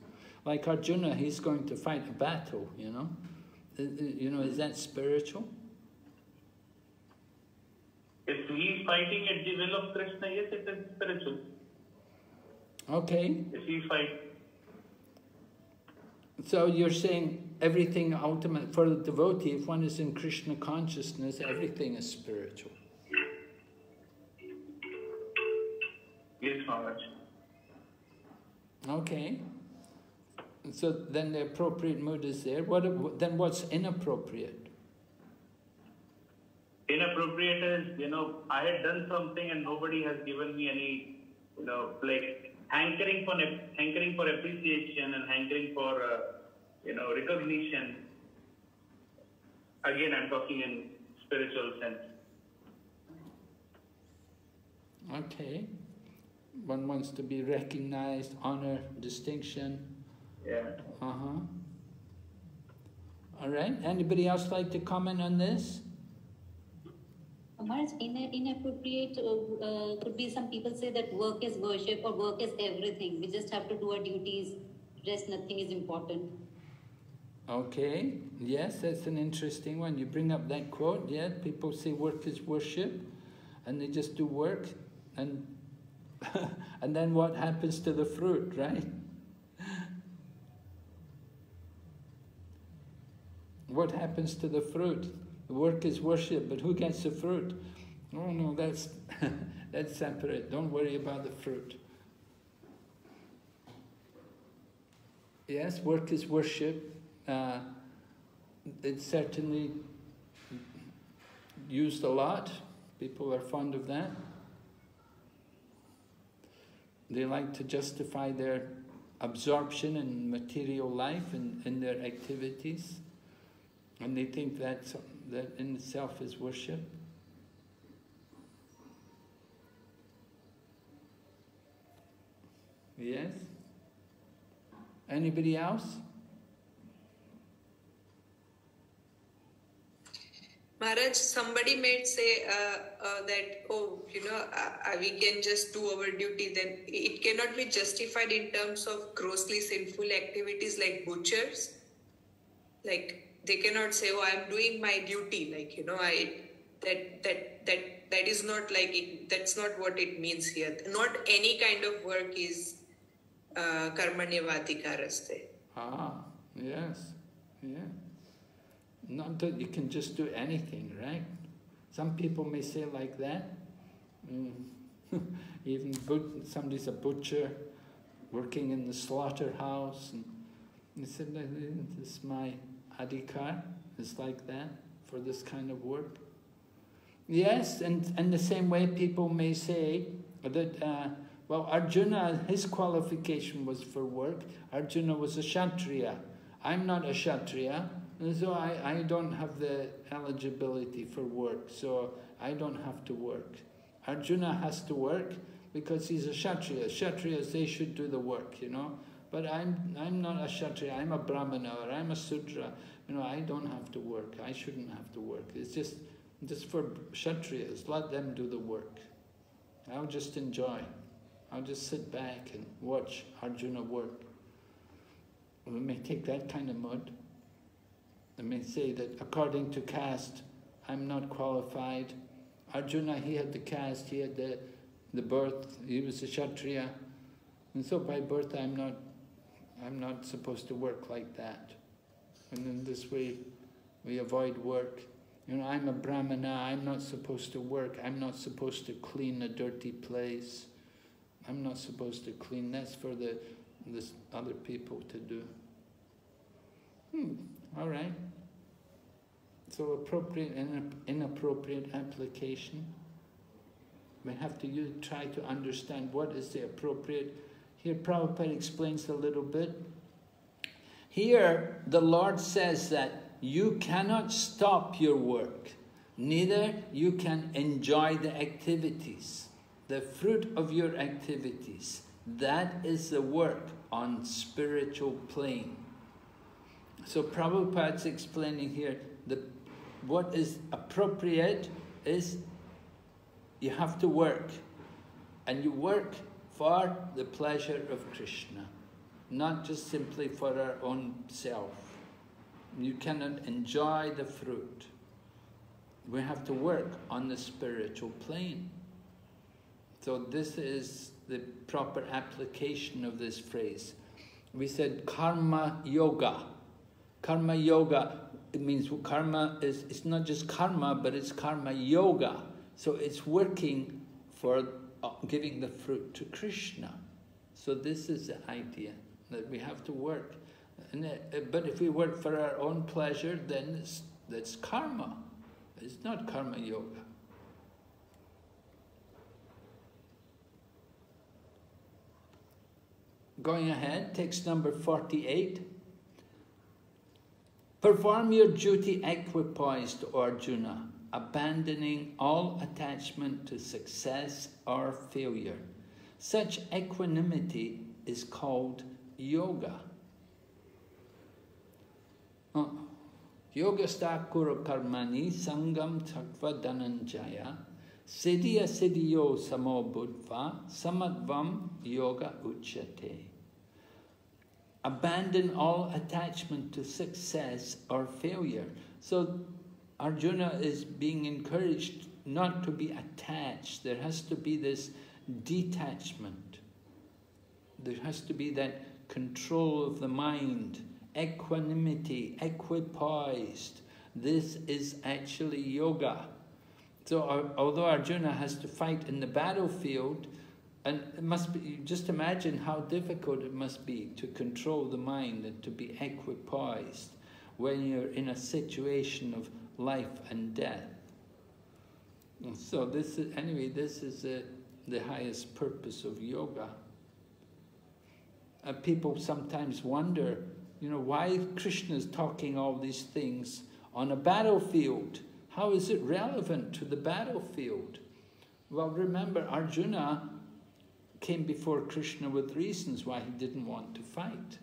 Like Arjuna, he's going to fight a battle, you know. Uh, uh, you know, is that spiritual? If he is fighting at the will of Krishna, yes, it is spiritual. Okay. If he fight. So you're saying everything ultimate for the devotee, if one is in Krishna consciousness, everything is spiritual. Yes, Maharaj. Okay. So then the appropriate mood is there. What then what's inappropriate? Inappropriate is, you know, I had done something and nobody has given me any, you know, like hankering for hankering for appreciation and hankering for, uh, you know, recognition. Again, I'm talking in spiritual sense. Okay. One wants to be recognized, honor, distinction. Yeah. Uh-huh. All right. Anybody else like to comment on this? Maharaj, inappropriate uh, uh, could be some people say that work is worship or work is everything. We just have to do our duties. Rest, nothing is important. Okay, yes, that's an interesting one. You bring up that quote, yeah, people say work is worship, and they just do work, and <laughs> and then what happens to the fruit, right? What happens to the fruit? The work is worship, but who gets the fruit? Oh no, that's <laughs> that's separate. Don't worry about the fruit. Yes, work is worship. Uh, it's certainly used a lot. People are fond of that. They like to justify their absorption in material life and in their activities. And they think that's that in itself is worship. Yes? Anybody else? Maharaj, somebody might say uh, uh, that, oh, you know, uh, uh, we can just do our duty, then it cannot be justified in terms of grossly sinful activities like butchers. Like, they cannot say, oh, I'm doing my duty. Like, you know, I that that that that is not like it, that's not what it means here. Not any kind of work is uh, karmanyavadikaraste. Ah, yes, yeah. Not that you can just do anything, right? Some people may say like that. Mm. <laughs> Even but- somebody's a butcher working in the slaughterhouse, and he said, "This is my adhikar." is like that for this kind of work. Yes, and in the same way, people may say that. Uh, well, Arjuna, his qualification was for work. Arjuna was a Kshatriya. I'm not a Kshatriya, and so I, I don't have the eligibility for work, so I don't have to work. Arjuna has to work because he's a Kshatriya. Kshatriyas, they should do the work, you know. But I'm, I'm not a Kshatriya, I'm a Brahmana or I'm a Sudra. You know, I don't have to work. I shouldn't have to work. It's just, just for Kshatriyas, let them do the work. I'll just enjoy. I'll just sit back and watch Arjuna work. We may take that kind of mood. They may say that according to caste, I'm not qualified. Arjuna, he had the caste, he had the, the birth, he was a Kshatriya. And so by birth I'm not I'm not supposed to work like that. And in this way we avoid work. You know, I'm a Brahmana, I'm not supposed to work, I'm not supposed to clean a dirty place. I'm not supposed to clean, that's for the this other people to do. Hmm, all right. So appropriate and inappropriate application. We have to use, try to understand what is the appropriate. Here Prabhupada explains a little bit. Here the Lord says that you cannot stop your work, neither you can enjoy the activities, the fruit of your activities. That is the work on spiritual plane. So Prabhupada's explaining here the what is appropriate is you have to work. And you work for the pleasure of Krishna, not just simply for our own self. You cannot enjoy the fruit. We have to work on the spiritual plane. So this is the proper application of this phrase. We said karma yoga. Karma yoga, it means karma is, it's not just karma, but it's karma yoga. So it's working for giving the fruit to Krishna. So this is the idea, that we have to work. And, uh, but if we work for our own pleasure, then it's, that's karma. It's not karma yoga. Going ahead, text number 48. Perform your duty equipoised, Arjuna, abandoning all attachment to success or failure. Such equanimity is called yoga. Uh, yoga kuru karmani sangam tyaktva dhananjaya siddhya siddhyo samo buddha samatvam yoga uchate abandon all attachment to success or failure. So Arjuna is being encouraged not to be attached. There has to be this detachment. There has to be that control of the mind, equanimity, equipoised. This is actually yoga. So although Arjuna has to fight in the battlefield, and it must be, just imagine how difficult it must be to control the mind and to be equipoised when you're in a situation of life and death. And so this is, anyway, this is uh, the highest purpose of yoga. People sometimes wonder, you know, why Krishna is talking all these things on a battlefield? How is it relevant to the battlefield? Well, remember, Arjuna came before Krishna with reasons why he didn't want to fight.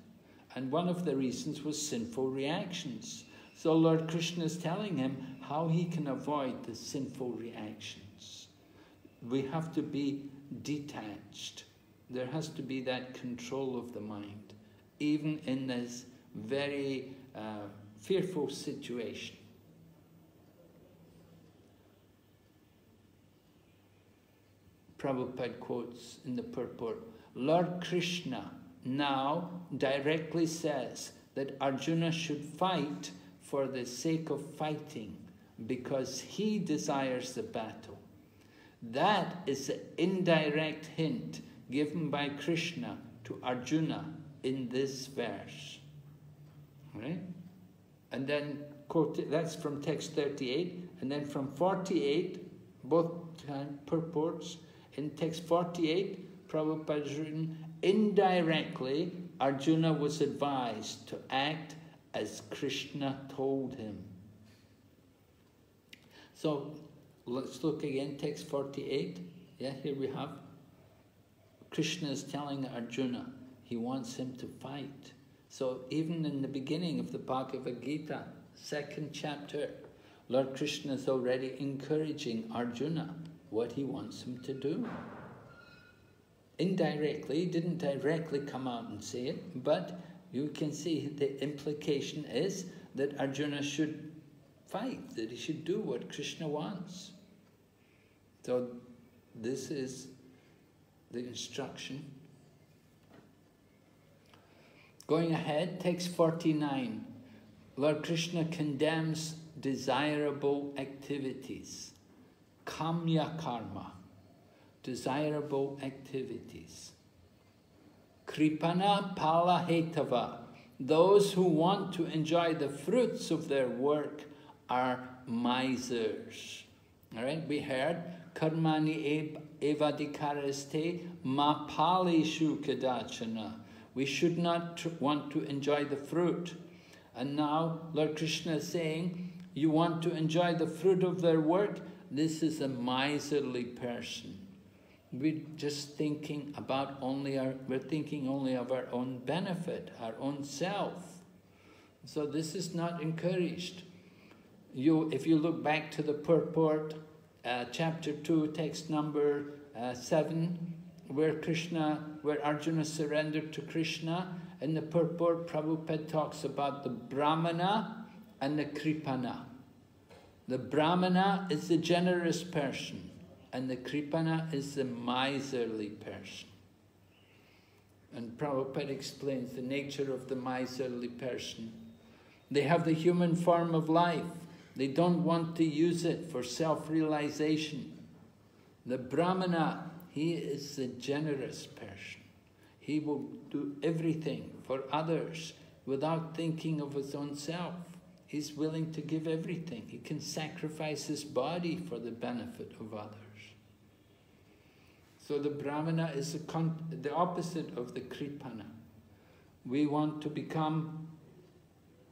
And one of the reasons was sinful reactions. So Lord Krishna is telling him how he can avoid the sinful reactions. We have to be detached. There has to be that control of the mind, even in this very uh, fearful situation. Prabhupada quotes in the purport, Lord Krishna now directly says that Arjuna should fight for the sake of fighting because he desires the battle. That is the indirect hint given by Krishna to Arjuna in this verse. Right? And then quote, that's from text 38, and then from 48, both purports, in text 48, Prabhupada written, indirectly, Arjuna was advised to act as Krishna told him. So let's look again, text 48. Yeah, here we have. Krishna is telling Arjuna he wants him to fight. So even in the beginning of the Bhagavad Gita, second chapter, Lord Krishna is already encouraging Arjuna what he wants him to do. Indirectly, he didn't directly come out and say it, but you can see the implication is that Arjuna should fight, that he should do what Krishna wants. So this is the instruction. Going ahead, text 49. Lord Krishna condemns desirable activities, kamya karma, desirable activities. Kripana pala hetava, those who want to enjoy the fruits of their work are misers. All right, we heard karmani evadikaraste ma palishu kadachana. We should not want to enjoy the fruit. And now Lord Krishna is saying, you want to enjoy the fruit of their work? This is a miserly person. We're just thinking about only our, we're thinking only of our own benefit, our own self. So this is not encouraged. You, if you look back to the purport, uh, chapter 2, text number uh, 7, where Krishna, where Arjuna surrendered to Krishna, in the purport, Prabhupada talks about the Brahmana and the Kripana. The Brahmana is the generous person, and the Kripana is the miserly person. And Prabhupada explains the nature of the miserly person. They have the human form of life. They don't want to use it for self-realization. The Brahmana, he is the generous person. He will do everything for others without thinking of his own self. He's willing to give everything. He can sacrifice his body for the benefit of others. So the Brahmana is the, the opposite of the Kripana. We want to become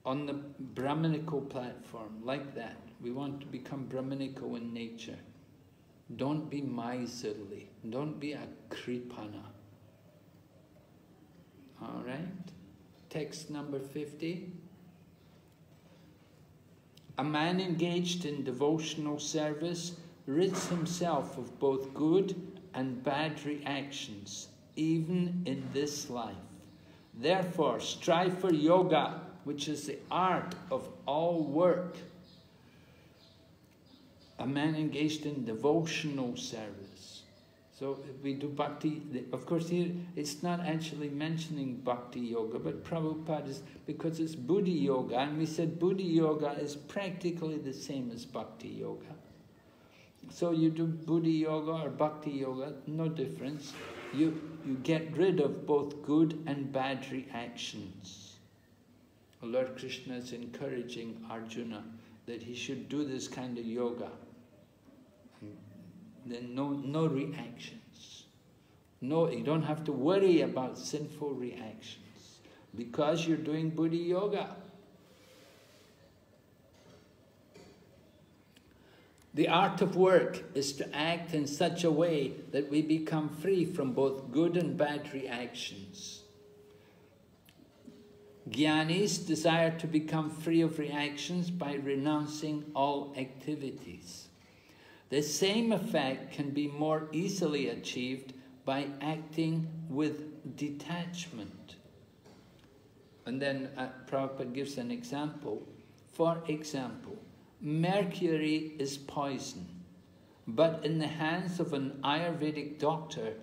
on the Brahmanical platform, like that. We want to become Brahmanical in nature. Don't be miserly. Don't be a Kripana. All right? Text number 50. A man engaged in devotional service rids himself of both good and bad reactions, even in this life. Therefore, strive for yoga, which is the art of all work. A man engaged in devotional service. So we do bhakti, of course here it's not actually mentioning bhakti yoga, but Prabhupada is, because it's buddhi yoga, and we said buddhi yoga is practically the same as bhakti yoga. So you do buddhi yoga or bhakti yoga, no difference. You, you get rid of both good and bad reactions. Lord Krishna is encouraging Arjuna that he should do this kind of yoga then no, no reactions. No, you don't have to worry about sinful reactions because you're doing Buddhi Yoga. The art of work is to act in such a way that we become free from both good and bad reactions. Gyanis desire to become free of reactions by renouncing all activities. The same effect can be more easily achieved by acting with detachment. And then uh, Prabhupada gives an example. For example, mercury is poison, but in the hands of an Ayurvedic doctor,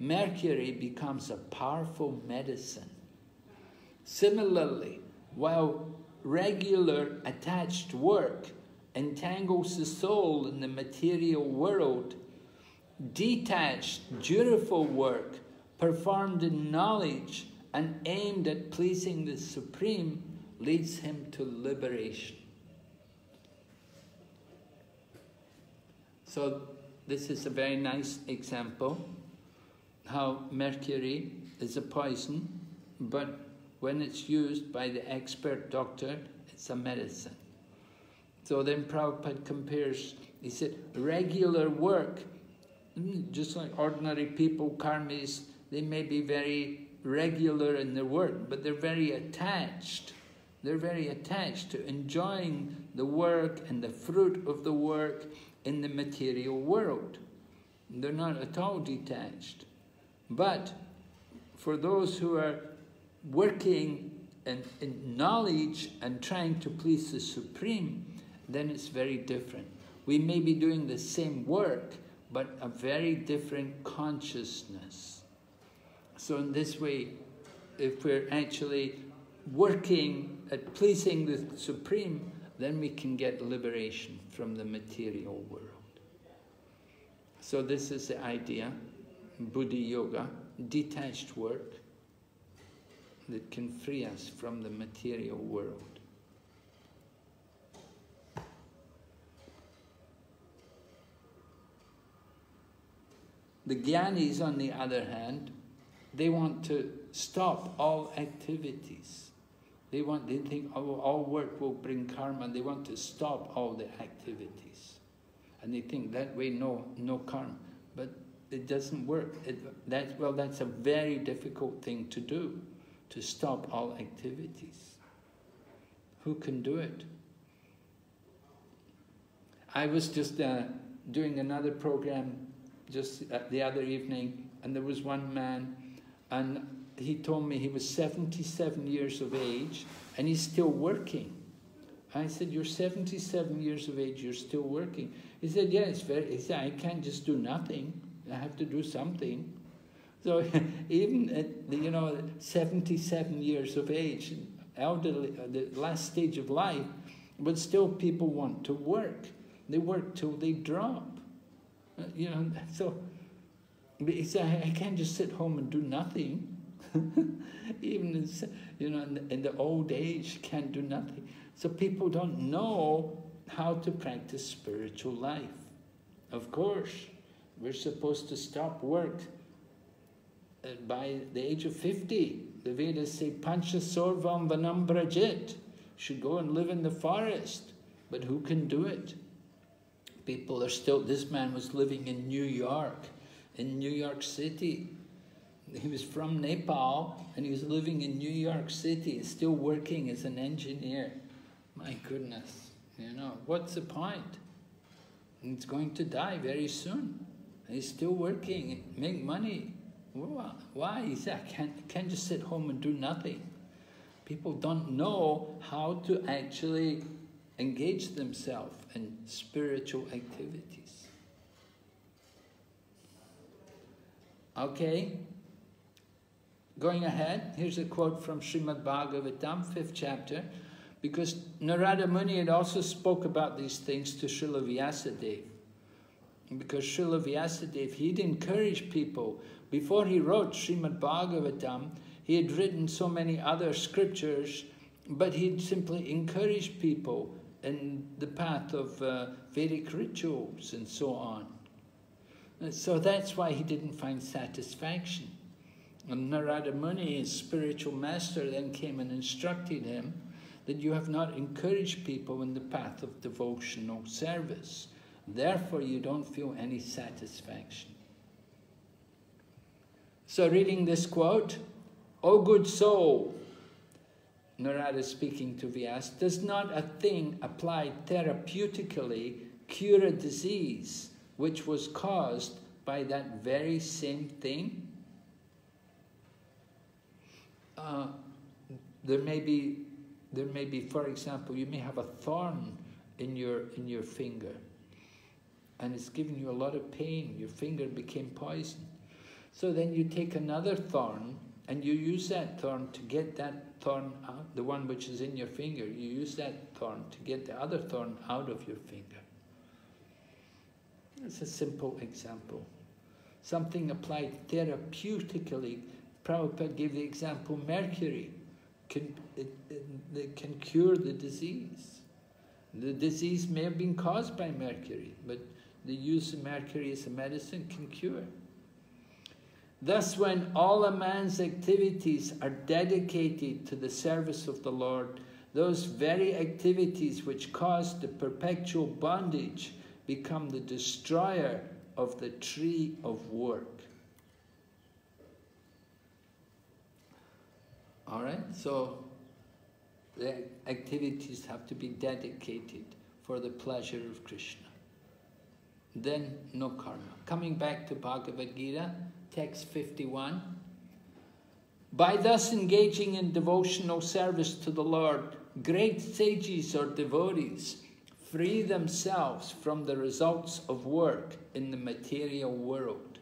mercury becomes a powerful medicine. Similarly, while regular attached work entangles the soul in the material world, detached, dutiful work performed in knowledge and aimed at pleasing the Supreme leads him to liberation. So this is a very nice example how mercury is a poison, but when it's used by the expert doctor, it's a medicine. So then Prabhupada compares, he said, regular work, mm, just like ordinary people, karmis, they may be very regular in their work, but they're very attached. They're very attached to enjoying the work and the fruit of the work in the material world. They're not at all detached. But for those who are working in, in knowledge and trying to please the Supreme, then it's very different. We may be doing the same work, but a very different consciousness. So in this way, if we're actually working at pleasing the Supreme, then we can get liberation from the material world. So this is the idea, Buddhi Yoga, detached work that can free us from the material world. The Gyanis, on the other hand, they want to stop all activities. They want, they think all work will bring karma. And they want to stop all the activities, and they think that way no no karma. But it doesn't work. It, that well, that's a very difficult thing to do, to stop all activities. Who can do it? I was just uh, doing another program just the other evening, and there was one man, and he told me he was 77 years of age, and he's still working. I said, you're 77 years of age, you're still working. He said, yeah, it's very, he said, I can't just do nothing. I have to do something. So <laughs> even at, the, you know, 77 years of age, elderly, uh, the last stage of life, but still people want to work. They work till they drop. Uh, you know, <laughs> so he said, I can't just sit home and do nothing. <laughs> Even you know, in the, in the old age, can't do nothing. So people don't know how to practice spiritual life. Of course, we're supposed to stop work by the age of 50. The Vedas say, Pancha Sorvam Vanam Brajit. Should go and live in the forest. But who can do it? People are still, this man was living in New York, in New York City. He was from Nepal and he was living in New York City, still working as an engineer. My goodness, you know, what's the point? He's going to die very soon. He's still working, make money. Why? He said, I can't, can't just sit home and do nothing. People don't know how to actually engage themselves in spiritual activities. Okay, going ahead, here's a quote from Srimad Bhagavatam, fifth chapter, because Narada Muni had also spoke about these things to Srila Vyasadeva. Because Srila Vyasadeva, he'd encourage people. Before he wrote Srimad Bhagavatam, he had written so many other scriptures, but he'd simply encourage people in the path of uh, Vedic rituals and so on. So that's why he didn't find satisfaction. And Narada Muni, his spiritual master, then came and instructed him that you have not encouraged people in the path of devotional service. Therefore, you don't feel any satisfaction. So, reading this quote, O good soul, Narada speaking to Vyas, does not a thing applied therapeutically cure a disease which was caused by that very same thing? Uh, there may be, there may be, for example, you may have a thorn in your in your finger, and it's giving you a lot of pain. Your finger became poisoned. So then you take another thorn and you use that thorn to get that thorn out, the one which is in your finger. You use that thorn to get the other thorn out of your finger. It's a simple example. Something applied therapeutically. Prabhupada gave the example mercury can, it, it, it can cure the disease. The disease may have been caused by mercury, but the use of mercury as a medicine can cure. Thus, when all a man's activities are dedicated to the service of the Lord, those very activities which cause the perpetual bondage become the destroyer of the tree of work. All right, so the activities have to be dedicated for the pleasure of Krishna. Then no karma. Coming back to Bhagavad Gita, text 51. By thus engaging in devotional service to the Lord, great sages or devotees free themselves from the results of work in the material world.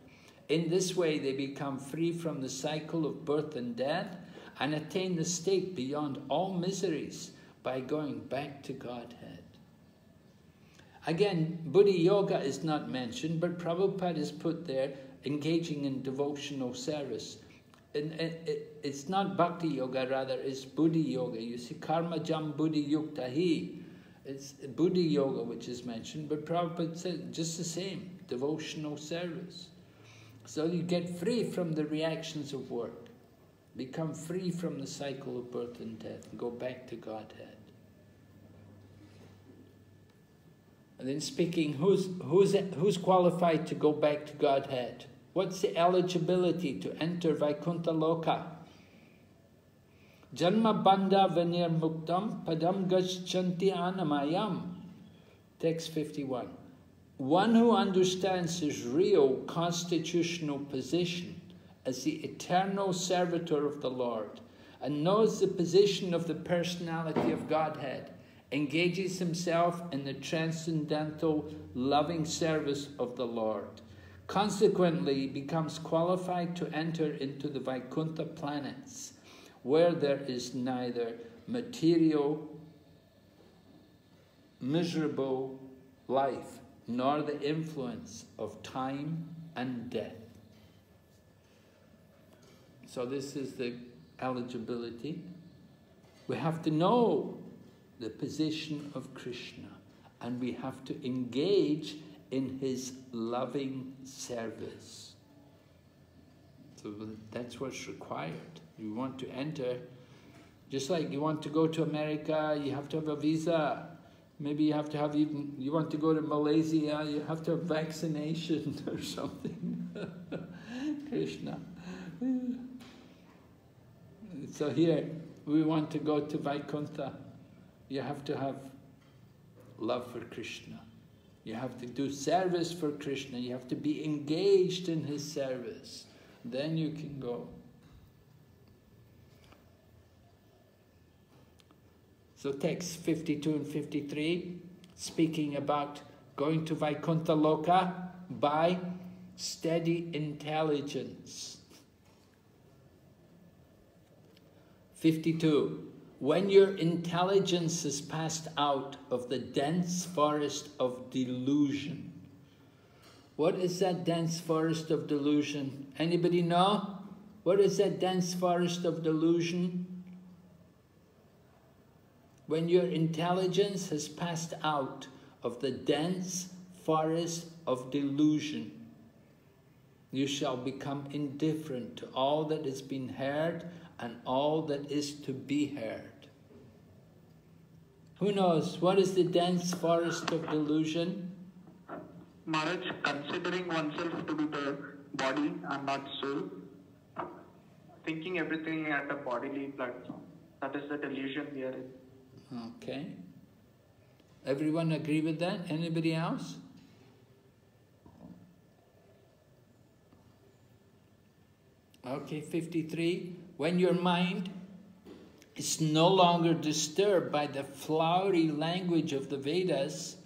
In this way, they become free from the cycle of birth and death and attain the state beyond all miseries by going back to Godhead. Again, Buddhi Yoga is not mentioned, but Prabhupada is put there engaging in devotional service. And it's not bhakti yoga, rather, it's buddhi yoga. You see, karma jam buddhi yukta hi. It's buddhi yoga which is mentioned, but Prabhupada said just the same, devotional service. So you get free from the reactions of work, become free from the cycle of birth and death, and go back to Godhead. And then speaking, who's, who's, who's qualified to go back to Godhead? What's the eligibility to enter Vaikuntha Loka? Janma bandha venir muktam padam gachanti anamayam. Text 51. One who understands his real constitutional position as the eternal servitor of the Lord and knows the position of the personality of Godhead, engages himself in the transcendental loving service of the Lord consequently becomes qualified to enter into the Vaikuntha planets, where there is neither material, miserable life, nor the influence of time and death. So this is the eligibility. We have to know the position of Krishna and we have to engage in his loving service. So that's what's required. You want to enter, just like you want to go to America, you have to have a visa. Maybe you have to have even, you want to go to Malaysia, you have to have vaccination <laughs> or something. <laughs> Krishna. So here, we want to go to Vaikuntha. You have to have love for Krishna. You have to do service for Krishna. You have to be engaged in his service. Then you can go. So text 52 and 53, speaking about going to Vaikuntha Loka by steady intelligence. 52 when your intelligence has passed out of the dense forest of delusion. What is that dense forest of delusion? Anybody know? What is that dense forest of delusion? When your intelligence has passed out of the dense forest of delusion, you shall become indifferent to all that has been heard and all that is to be heard. Who knows? What is the dense forest of delusion? Maharaj, considering oneself to be the body and not soul, thinking everything at a bodily platform. That is the delusion we are in. Okay. Everyone agree with that? Anybody else? Okay, 53. When your mind is no longer disturbed by the flowery language of the Vedas,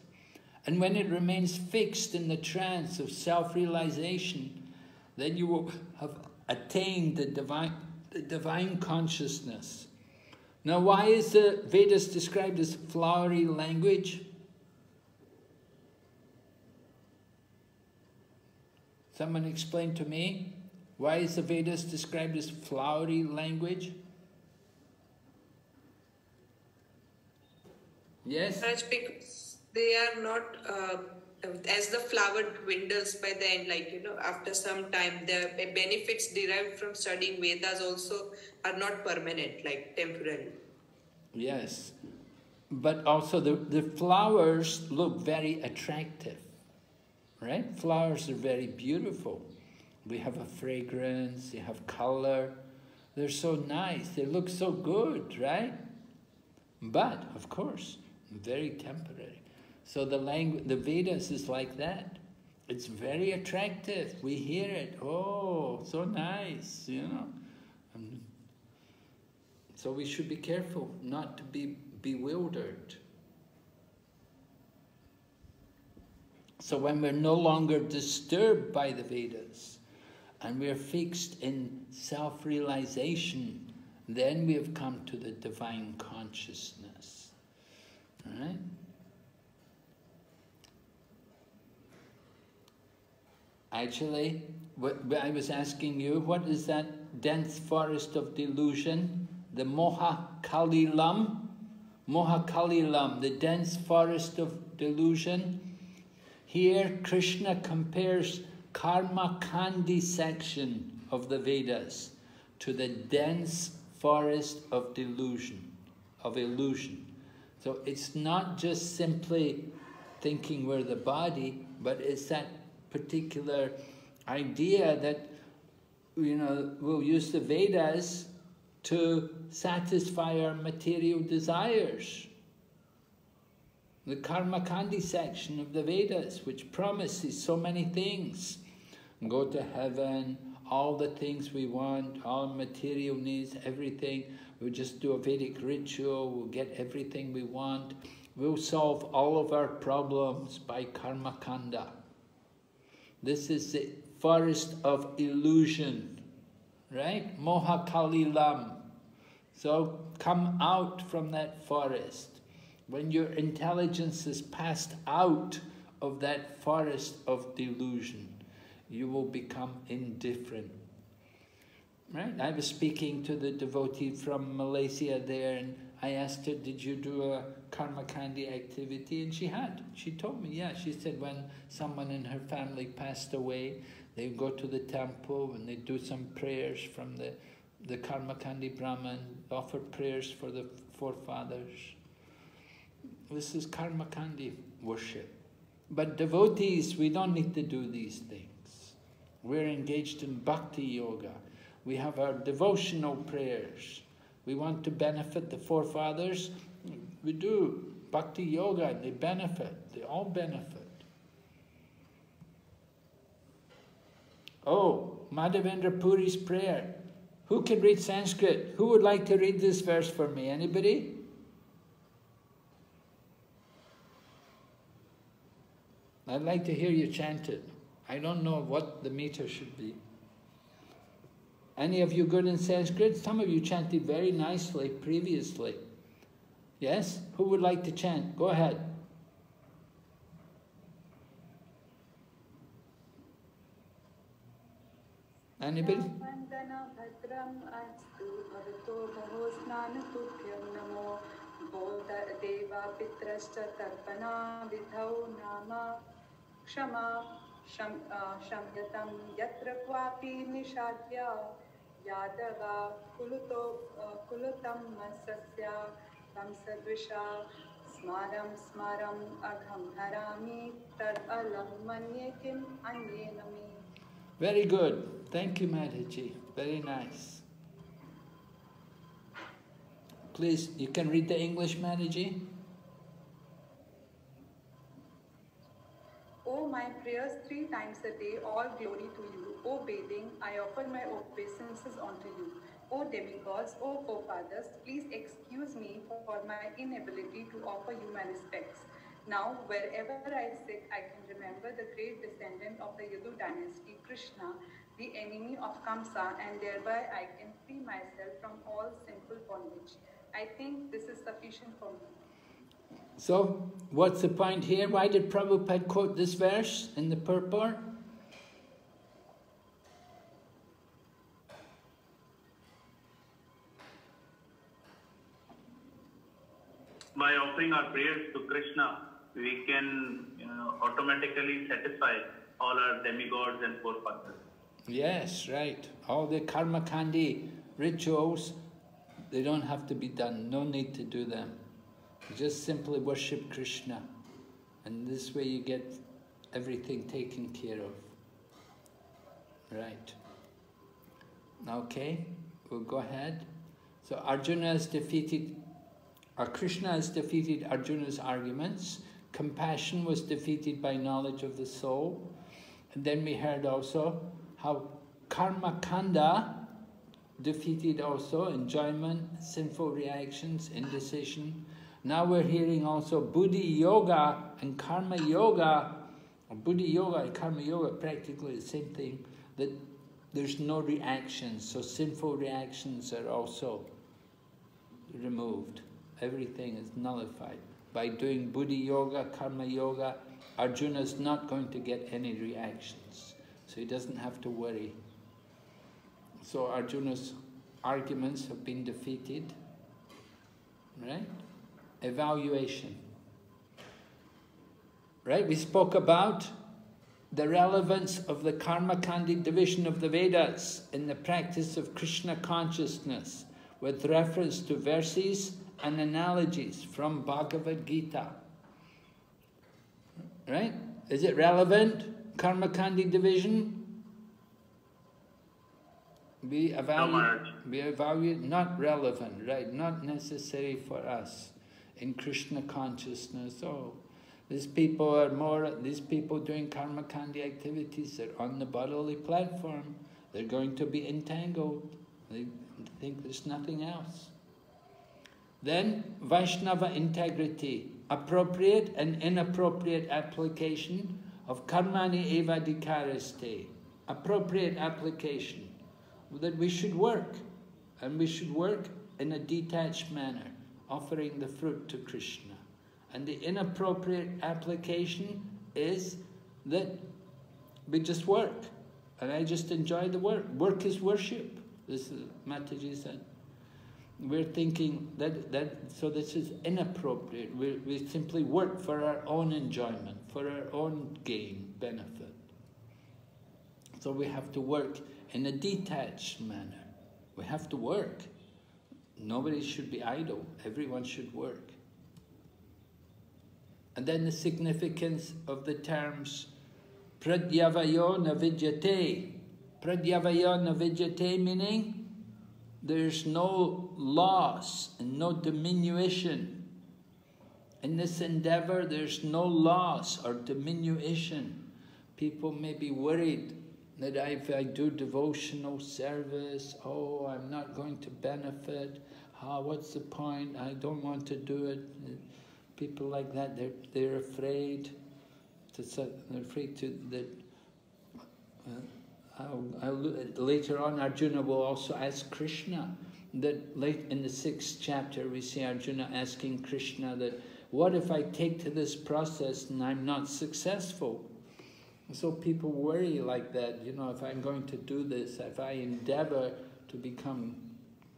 and when it remains fixed in the trance of self-realization, then you will have attained the divine, the divine consciousness. Now, why is the Vedas described as flowery language? Someone explain to me, why is the Vedas described as flowery language? Yes? Raj, because they are not, uh, as the flower dwindles by the end, like, you know, after some time, the benefits derived from studying Vedas also are not permanent, like temporary. Yes. But also the, the flowers look very attractive, right? Flowers are very beautiful. We have a fragrance, they have color. They're so nice, they look so good, right? But, of course, very temporary. So the language, the Vedas is like that. It's very attractive. We hear it. Oh, so nice, you know. So we should be careful not to be bewildered. So when we're no longer disturbed by the Vedas and we're fixed in self-realization, then we have come to the divine consciousness. All right? Actually, what I was asking you, what is that dense forest of delusion? The Moha Kalilam? Moha Kalilam, the dense forest of delusion. Here, Krishna compares Karma Kandi section of the Vedas to the dense forest of delusion, of illusion. So it's not just simply thinking we're the body, but it's that particular idea that, you know, we'll use the Vedas to satisfy our material desires. The Karma Kandi section of the Vedas, which promises so many things. Go to heaven, all the things we want, all material needs, everything. We'll just do a Vedic ritual, we'll get everything we want. We'll solve all of our problems by Karma Kanda. This is the forest of illusion, right? Moha Kalilam. So come out from that forest. When your intelligence is passed out of that forest of delusion, you will become indifferent. Right? I was speaking to the devotee from Malaysia there and I asked her, did you do a karma kandi activity? And she had. She told me, yeah. She said when someone in her family passed away, they go to the temple and they do some prayers from the, the karma kandi Brahman, offer prayers for the forefathers. This is karma kandi worship. But devotees, we don't need to do these things. We're engaged in bhakti yoga. We have our devotional prayers. We want to benefit the forefathers. We do. Bhakti yoga, they benefit. They all benefit. Oh, Madhavendra Puri's prayer. Who can read Sanskrit? Who would like to read this verse for me? Anybody? I'd like to hear you chant it. I don't know what the meter should be. Any of you good in Sanskrit? Some of you chanted very nicely previously. Yes? Who would like to chant? Go ahead. Anybody? क्षमा शम्यतं यत्र क्वापि निषाद्य यादवा कुलुतो कुलुतं सस्य तं सदृशा स्मारं स्मारम् अघं हरामि तद् अलं मन्ये किम् अन्येन मे Very good. Thank you, Mataji. Very nice. Please, you can read the English, Mataji? O my prayers three times a day, all glory to you. O bathing, I offer my obeisances unto you. O demigods, O forefathers, please excuse me for my inability to offer you my respects. Now, wherever I sit, I can remember the great descendant of the Yadu dynasty, Krishna, the enemy of Kamsa, and thereby I can free myself from all sinful bondage. I think this is sufficient for me. So, what's the point here? Why did Prabhupada quote this verse in the purport? By offering our prayers to Krishna, we can you know, automatically satisfy all our demigods and forefathers. Yes, right. All the karma kandi rituals, they don't have to be done. No need to do them. Just simply worship Krishna. And this way you get everything taken care of. Right. Okay, we'll go ahead. So Arjuna has defeated, or Krishna has defeated Arjuna's arguments. Compassion was defeated by knowledge of the soul. And then we heard also how karma kanda defeated also enjoyment, sinful reactions, indecision. Now we're hearing also buddhi yoga and karma yoga, buddhi yoga and karma yoga, practically the same thing, that there's no reactions, so sinful reactions are also removed. Everything is nullified. By doing buddhi yoga, karma yoga, Arjuna is not going to get any reactions, so he doesn't have to worry. So Arjuna's arguments have been defeated, right? Evaluation. Right, we spoke about the relevance of the karma kandi division of the Vedas in the practice of Krishna consciousness with reference to verses and analogies from Bhagavad Gita. Right? Is it relevant? Karma kandi division? We evaluate, we evaluate not relevant, right? Not necessary for us in Krishna consciousness. Oh, these people are more, these people doing karma kandi activities, they're on the bodily platform, they're going to be entangled. They think there's nothing else. Then, Vaishnava integrity, appropriate and inappropriate application of karmani eva dikaraste, appropriate application, that we should work, and we should work in a detached manner, offering the fruit to Krishna. And the inappropriate application is that we just work, and I just enjoy the work. Work is worship, this is Mataji said. We're thinking that, that so this is inappropriate. We, we simply work for our own enjoyment, for our own gain, benefit. So we have to work in a detached manner. We have to work. Nobody should be idle. Everyone should work. And then the significance of the terms pratyavayo navidyate. Pratyavayo navidyate meaning there's no loss and no diminution. In this endeavor, there's no loss or diminution. People may be worried that if I do devotional service, oh, I'm not going to benefit. Ah, what's the point? I don't want to do it. People like that, they're, they're afraid. To, they're afraid to that. Uh, I'll, I'll, later on, Arjuna will also ask Krishna. That late in the sixth chapter, we see Arjuna asking Krishna that, what if I take to this process and I'm not successful? So people worry like that, you know, if I'm going to do this, if I endeavor to become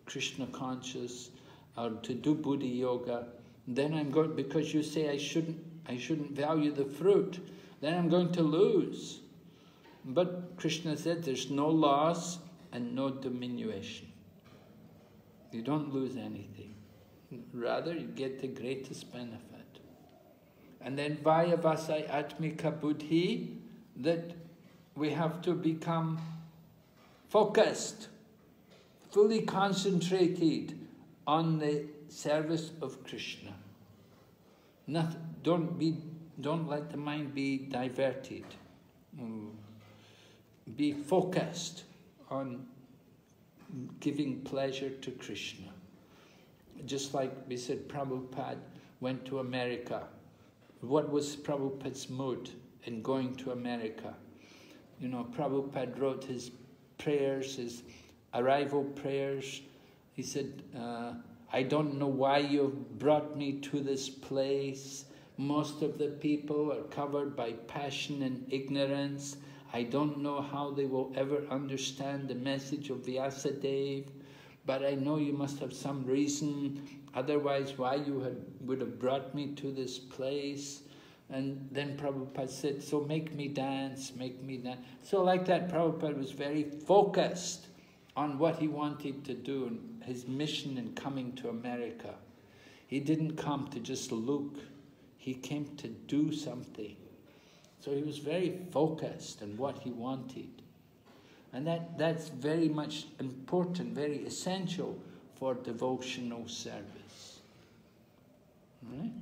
Krishna conscious or to do buddhi yoga, then I'm going, because you say I shouldn't, I shouldn't value the fruit, then I'm going to lose. But Krishna said there's no loss and no diminution. You don't lose anything. Rather, you get the greatest benefit. And then Vyavasayatmika Buddhi, that we have to become focused, fully concentrated on the service of Krishna. Not, don't, be, don't let the mind be diverted. Mm. Be focused on giving pleasure to Krishna. Just like we said, Prabhupada went to America. What was Prabhupada's mood in going to America? You know, Prabhupada wrote his prayers, his arrival prayers. He said, uh, I don't know why you've brought me to this place. Most of the people are covered by passion and ignorance. I don't know how they will ever understand the message of Vyasadeva, but I know you must have some reason, otherwise why you had, would have brought me to this place. And then Prabhupada said, so make me dance, make me dance. So like that, Prabhupada was very focused on what he wanted to do and his mission in coming to America. He didn't come to just look, he came to do something. So he was very focused on what he wanted. And that, that's very much important, very essential for devotional service. Right?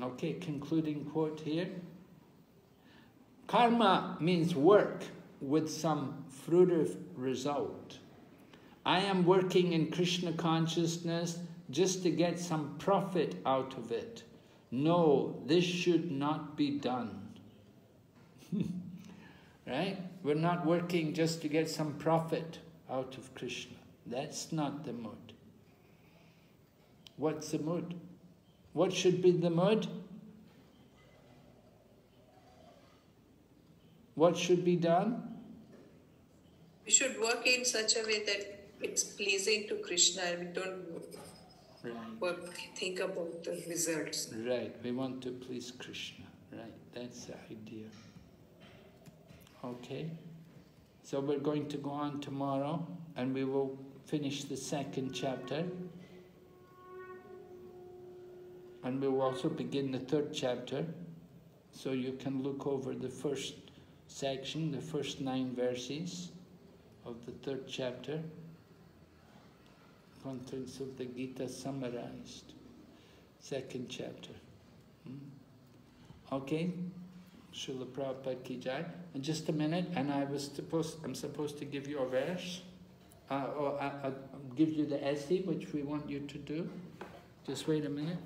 Okay, concluding quote here. Karma means work with some fruitive result. I am working in Krishna consciousness just to get some profit out of it. No, this should not be done. <laughs> right? We're not working just to get some profit out of Krishna. That's not the mood. What's the mood? What should be the mood? What should be done? We should work in such a way that it's pleasing to Krishna and we don't right. work, think about the results. Right, we want to please Krishna. Right, that's the idea. Okay, so we're going to go on tomorrow and we will finish the second chapter. And we will also begin the third chapter. So you can look over the first section, the first nine verses of the third chapter. Contents of the Gita summarized. Second chapter. Hmm? Okay? Srila Prabhupada ki jai. In just a minute, and I was supposed, I'm supposed to give you a verse. Uh, or I, I'll give you the essay, which we want you to do. Just wait a minute.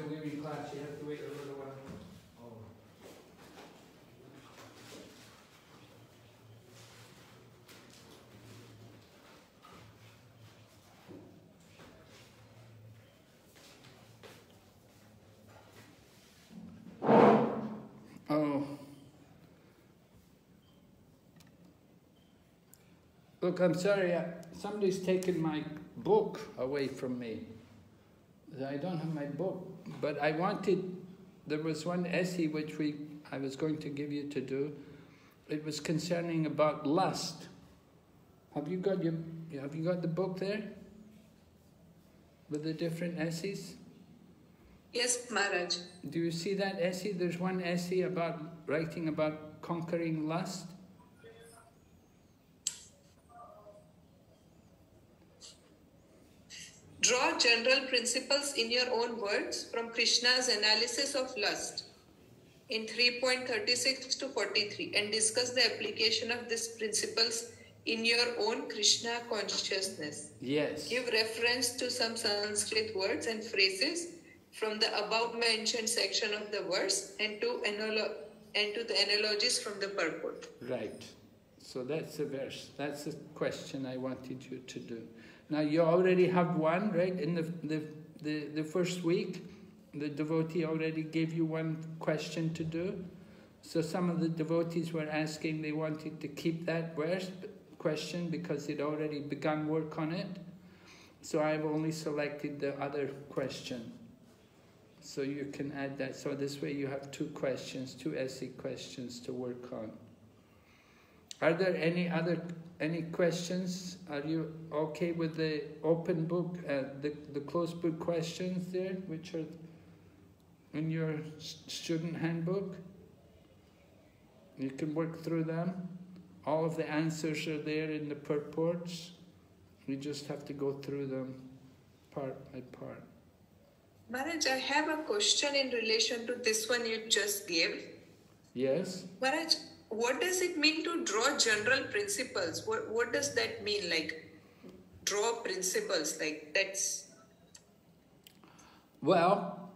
a weary class, you have to wait a little while. Oh. Oh. Look, I'm sorry, uh, somebody's taken my book away from me. I don't have my book but I wanted, there was one essay which we, I was going to give you to do. It was concerning about lust. Have you got your, have you got the book there? With the different essays? Yes, Maharaj. Do you see that essay? There's one essay about writing about conquering lust. Draw general principles in your own words from Krishna's analysis of lust in 3.36 to 43 and discuss the application of these principles in your own Krishna consciousness. Yes. Give reference to some Sanskrit words and phrases from the above mentioned section of the verse and to, analo- and to the analogies from the purport. Right. So that's the verse. That's the question I wanted you to do. Now you already have one, right? In the, the, the, the first week, the devotee already gave you one question to do. So some of the devotees were asking, they wanted to keep that verse question because they'd already begun work on it. So I've only selected the other question. So you can add that. So this way you have two questions, two essay questions to work on. Are there any other any questions? Are you okay with the open book, uh, the the closed book questions there, which are in your student handbook? You can work through them. All of the answers are there in the purports. You just have to go through them part by part. Maharaj, I have a question in relation to this one you just gave. Yes? Maharaj, what does it mean to draw general principles? What, what does that mean? Like, draw principles, like, that's. Well,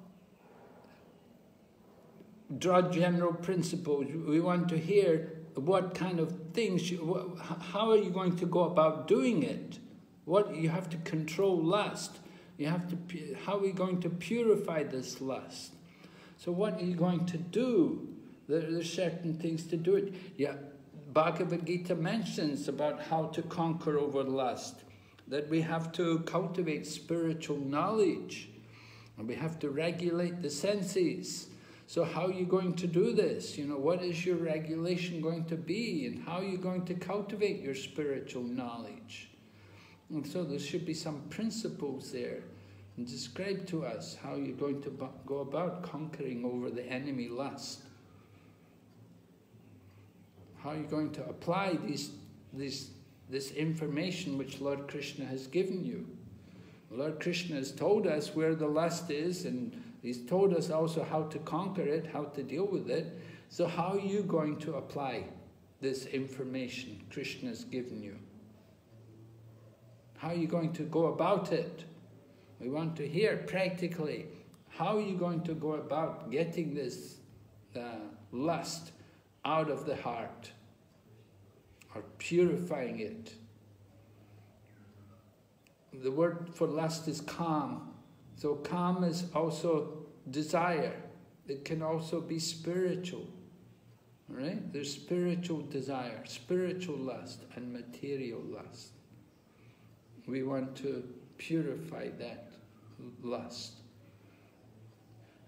draw general principles. We want to hear what kind of things, you, how are you going to go about doing it? What you have to control lust. You have to, how are you going to purify this lust? So what are you going to do? There, there's certain things to do it. Yeah, Bhagavad Gita mentions about how to conquer over lust. That we have to cultivate spiritual knowledge. And we have to regulate the senses. So how are you going to do this? You know, what is your regulation going to be? And how are you going to cultivate your spiritual knowledge? And so there should be some principles there. And describe to us how you're going to go about conquering over the enemy lust. How are you going to apply these, these, this information which Lord Krishna has given you? Lord Krishna has told us where the lust is and He's told us also how to conquer it, how to deal with it. So how are you going to apply this information Krishna has given you? How are you going to go about it? We want to hear practically, how are you going to go about getting this uh, lust out of the heart or purifying it? The word for lust is kama. So kama is also desire. It can also be spiritual. Right? There's spiritual desire, spiritual lust and material lust. We want to purify that lust.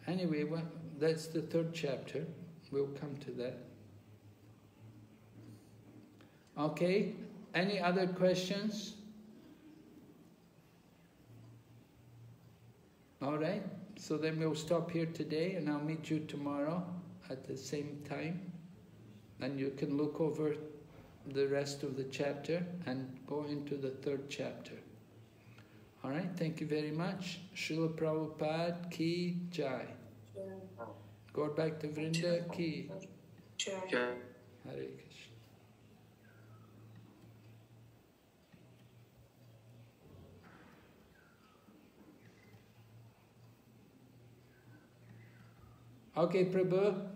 Anyway, well, that's the third chapter. We'll come to that. Okay, any other questions? All right, so then we'll stop here today and I'll meet you tomorrow at the same time. And you can look over the rest of the chapter and go into the third chapter. All right, thank you very much. Srila Prabhupada ki jai. Gaura Bhakta Vrinda ki. Jai. Hare Krishna. Okay, Prabhu.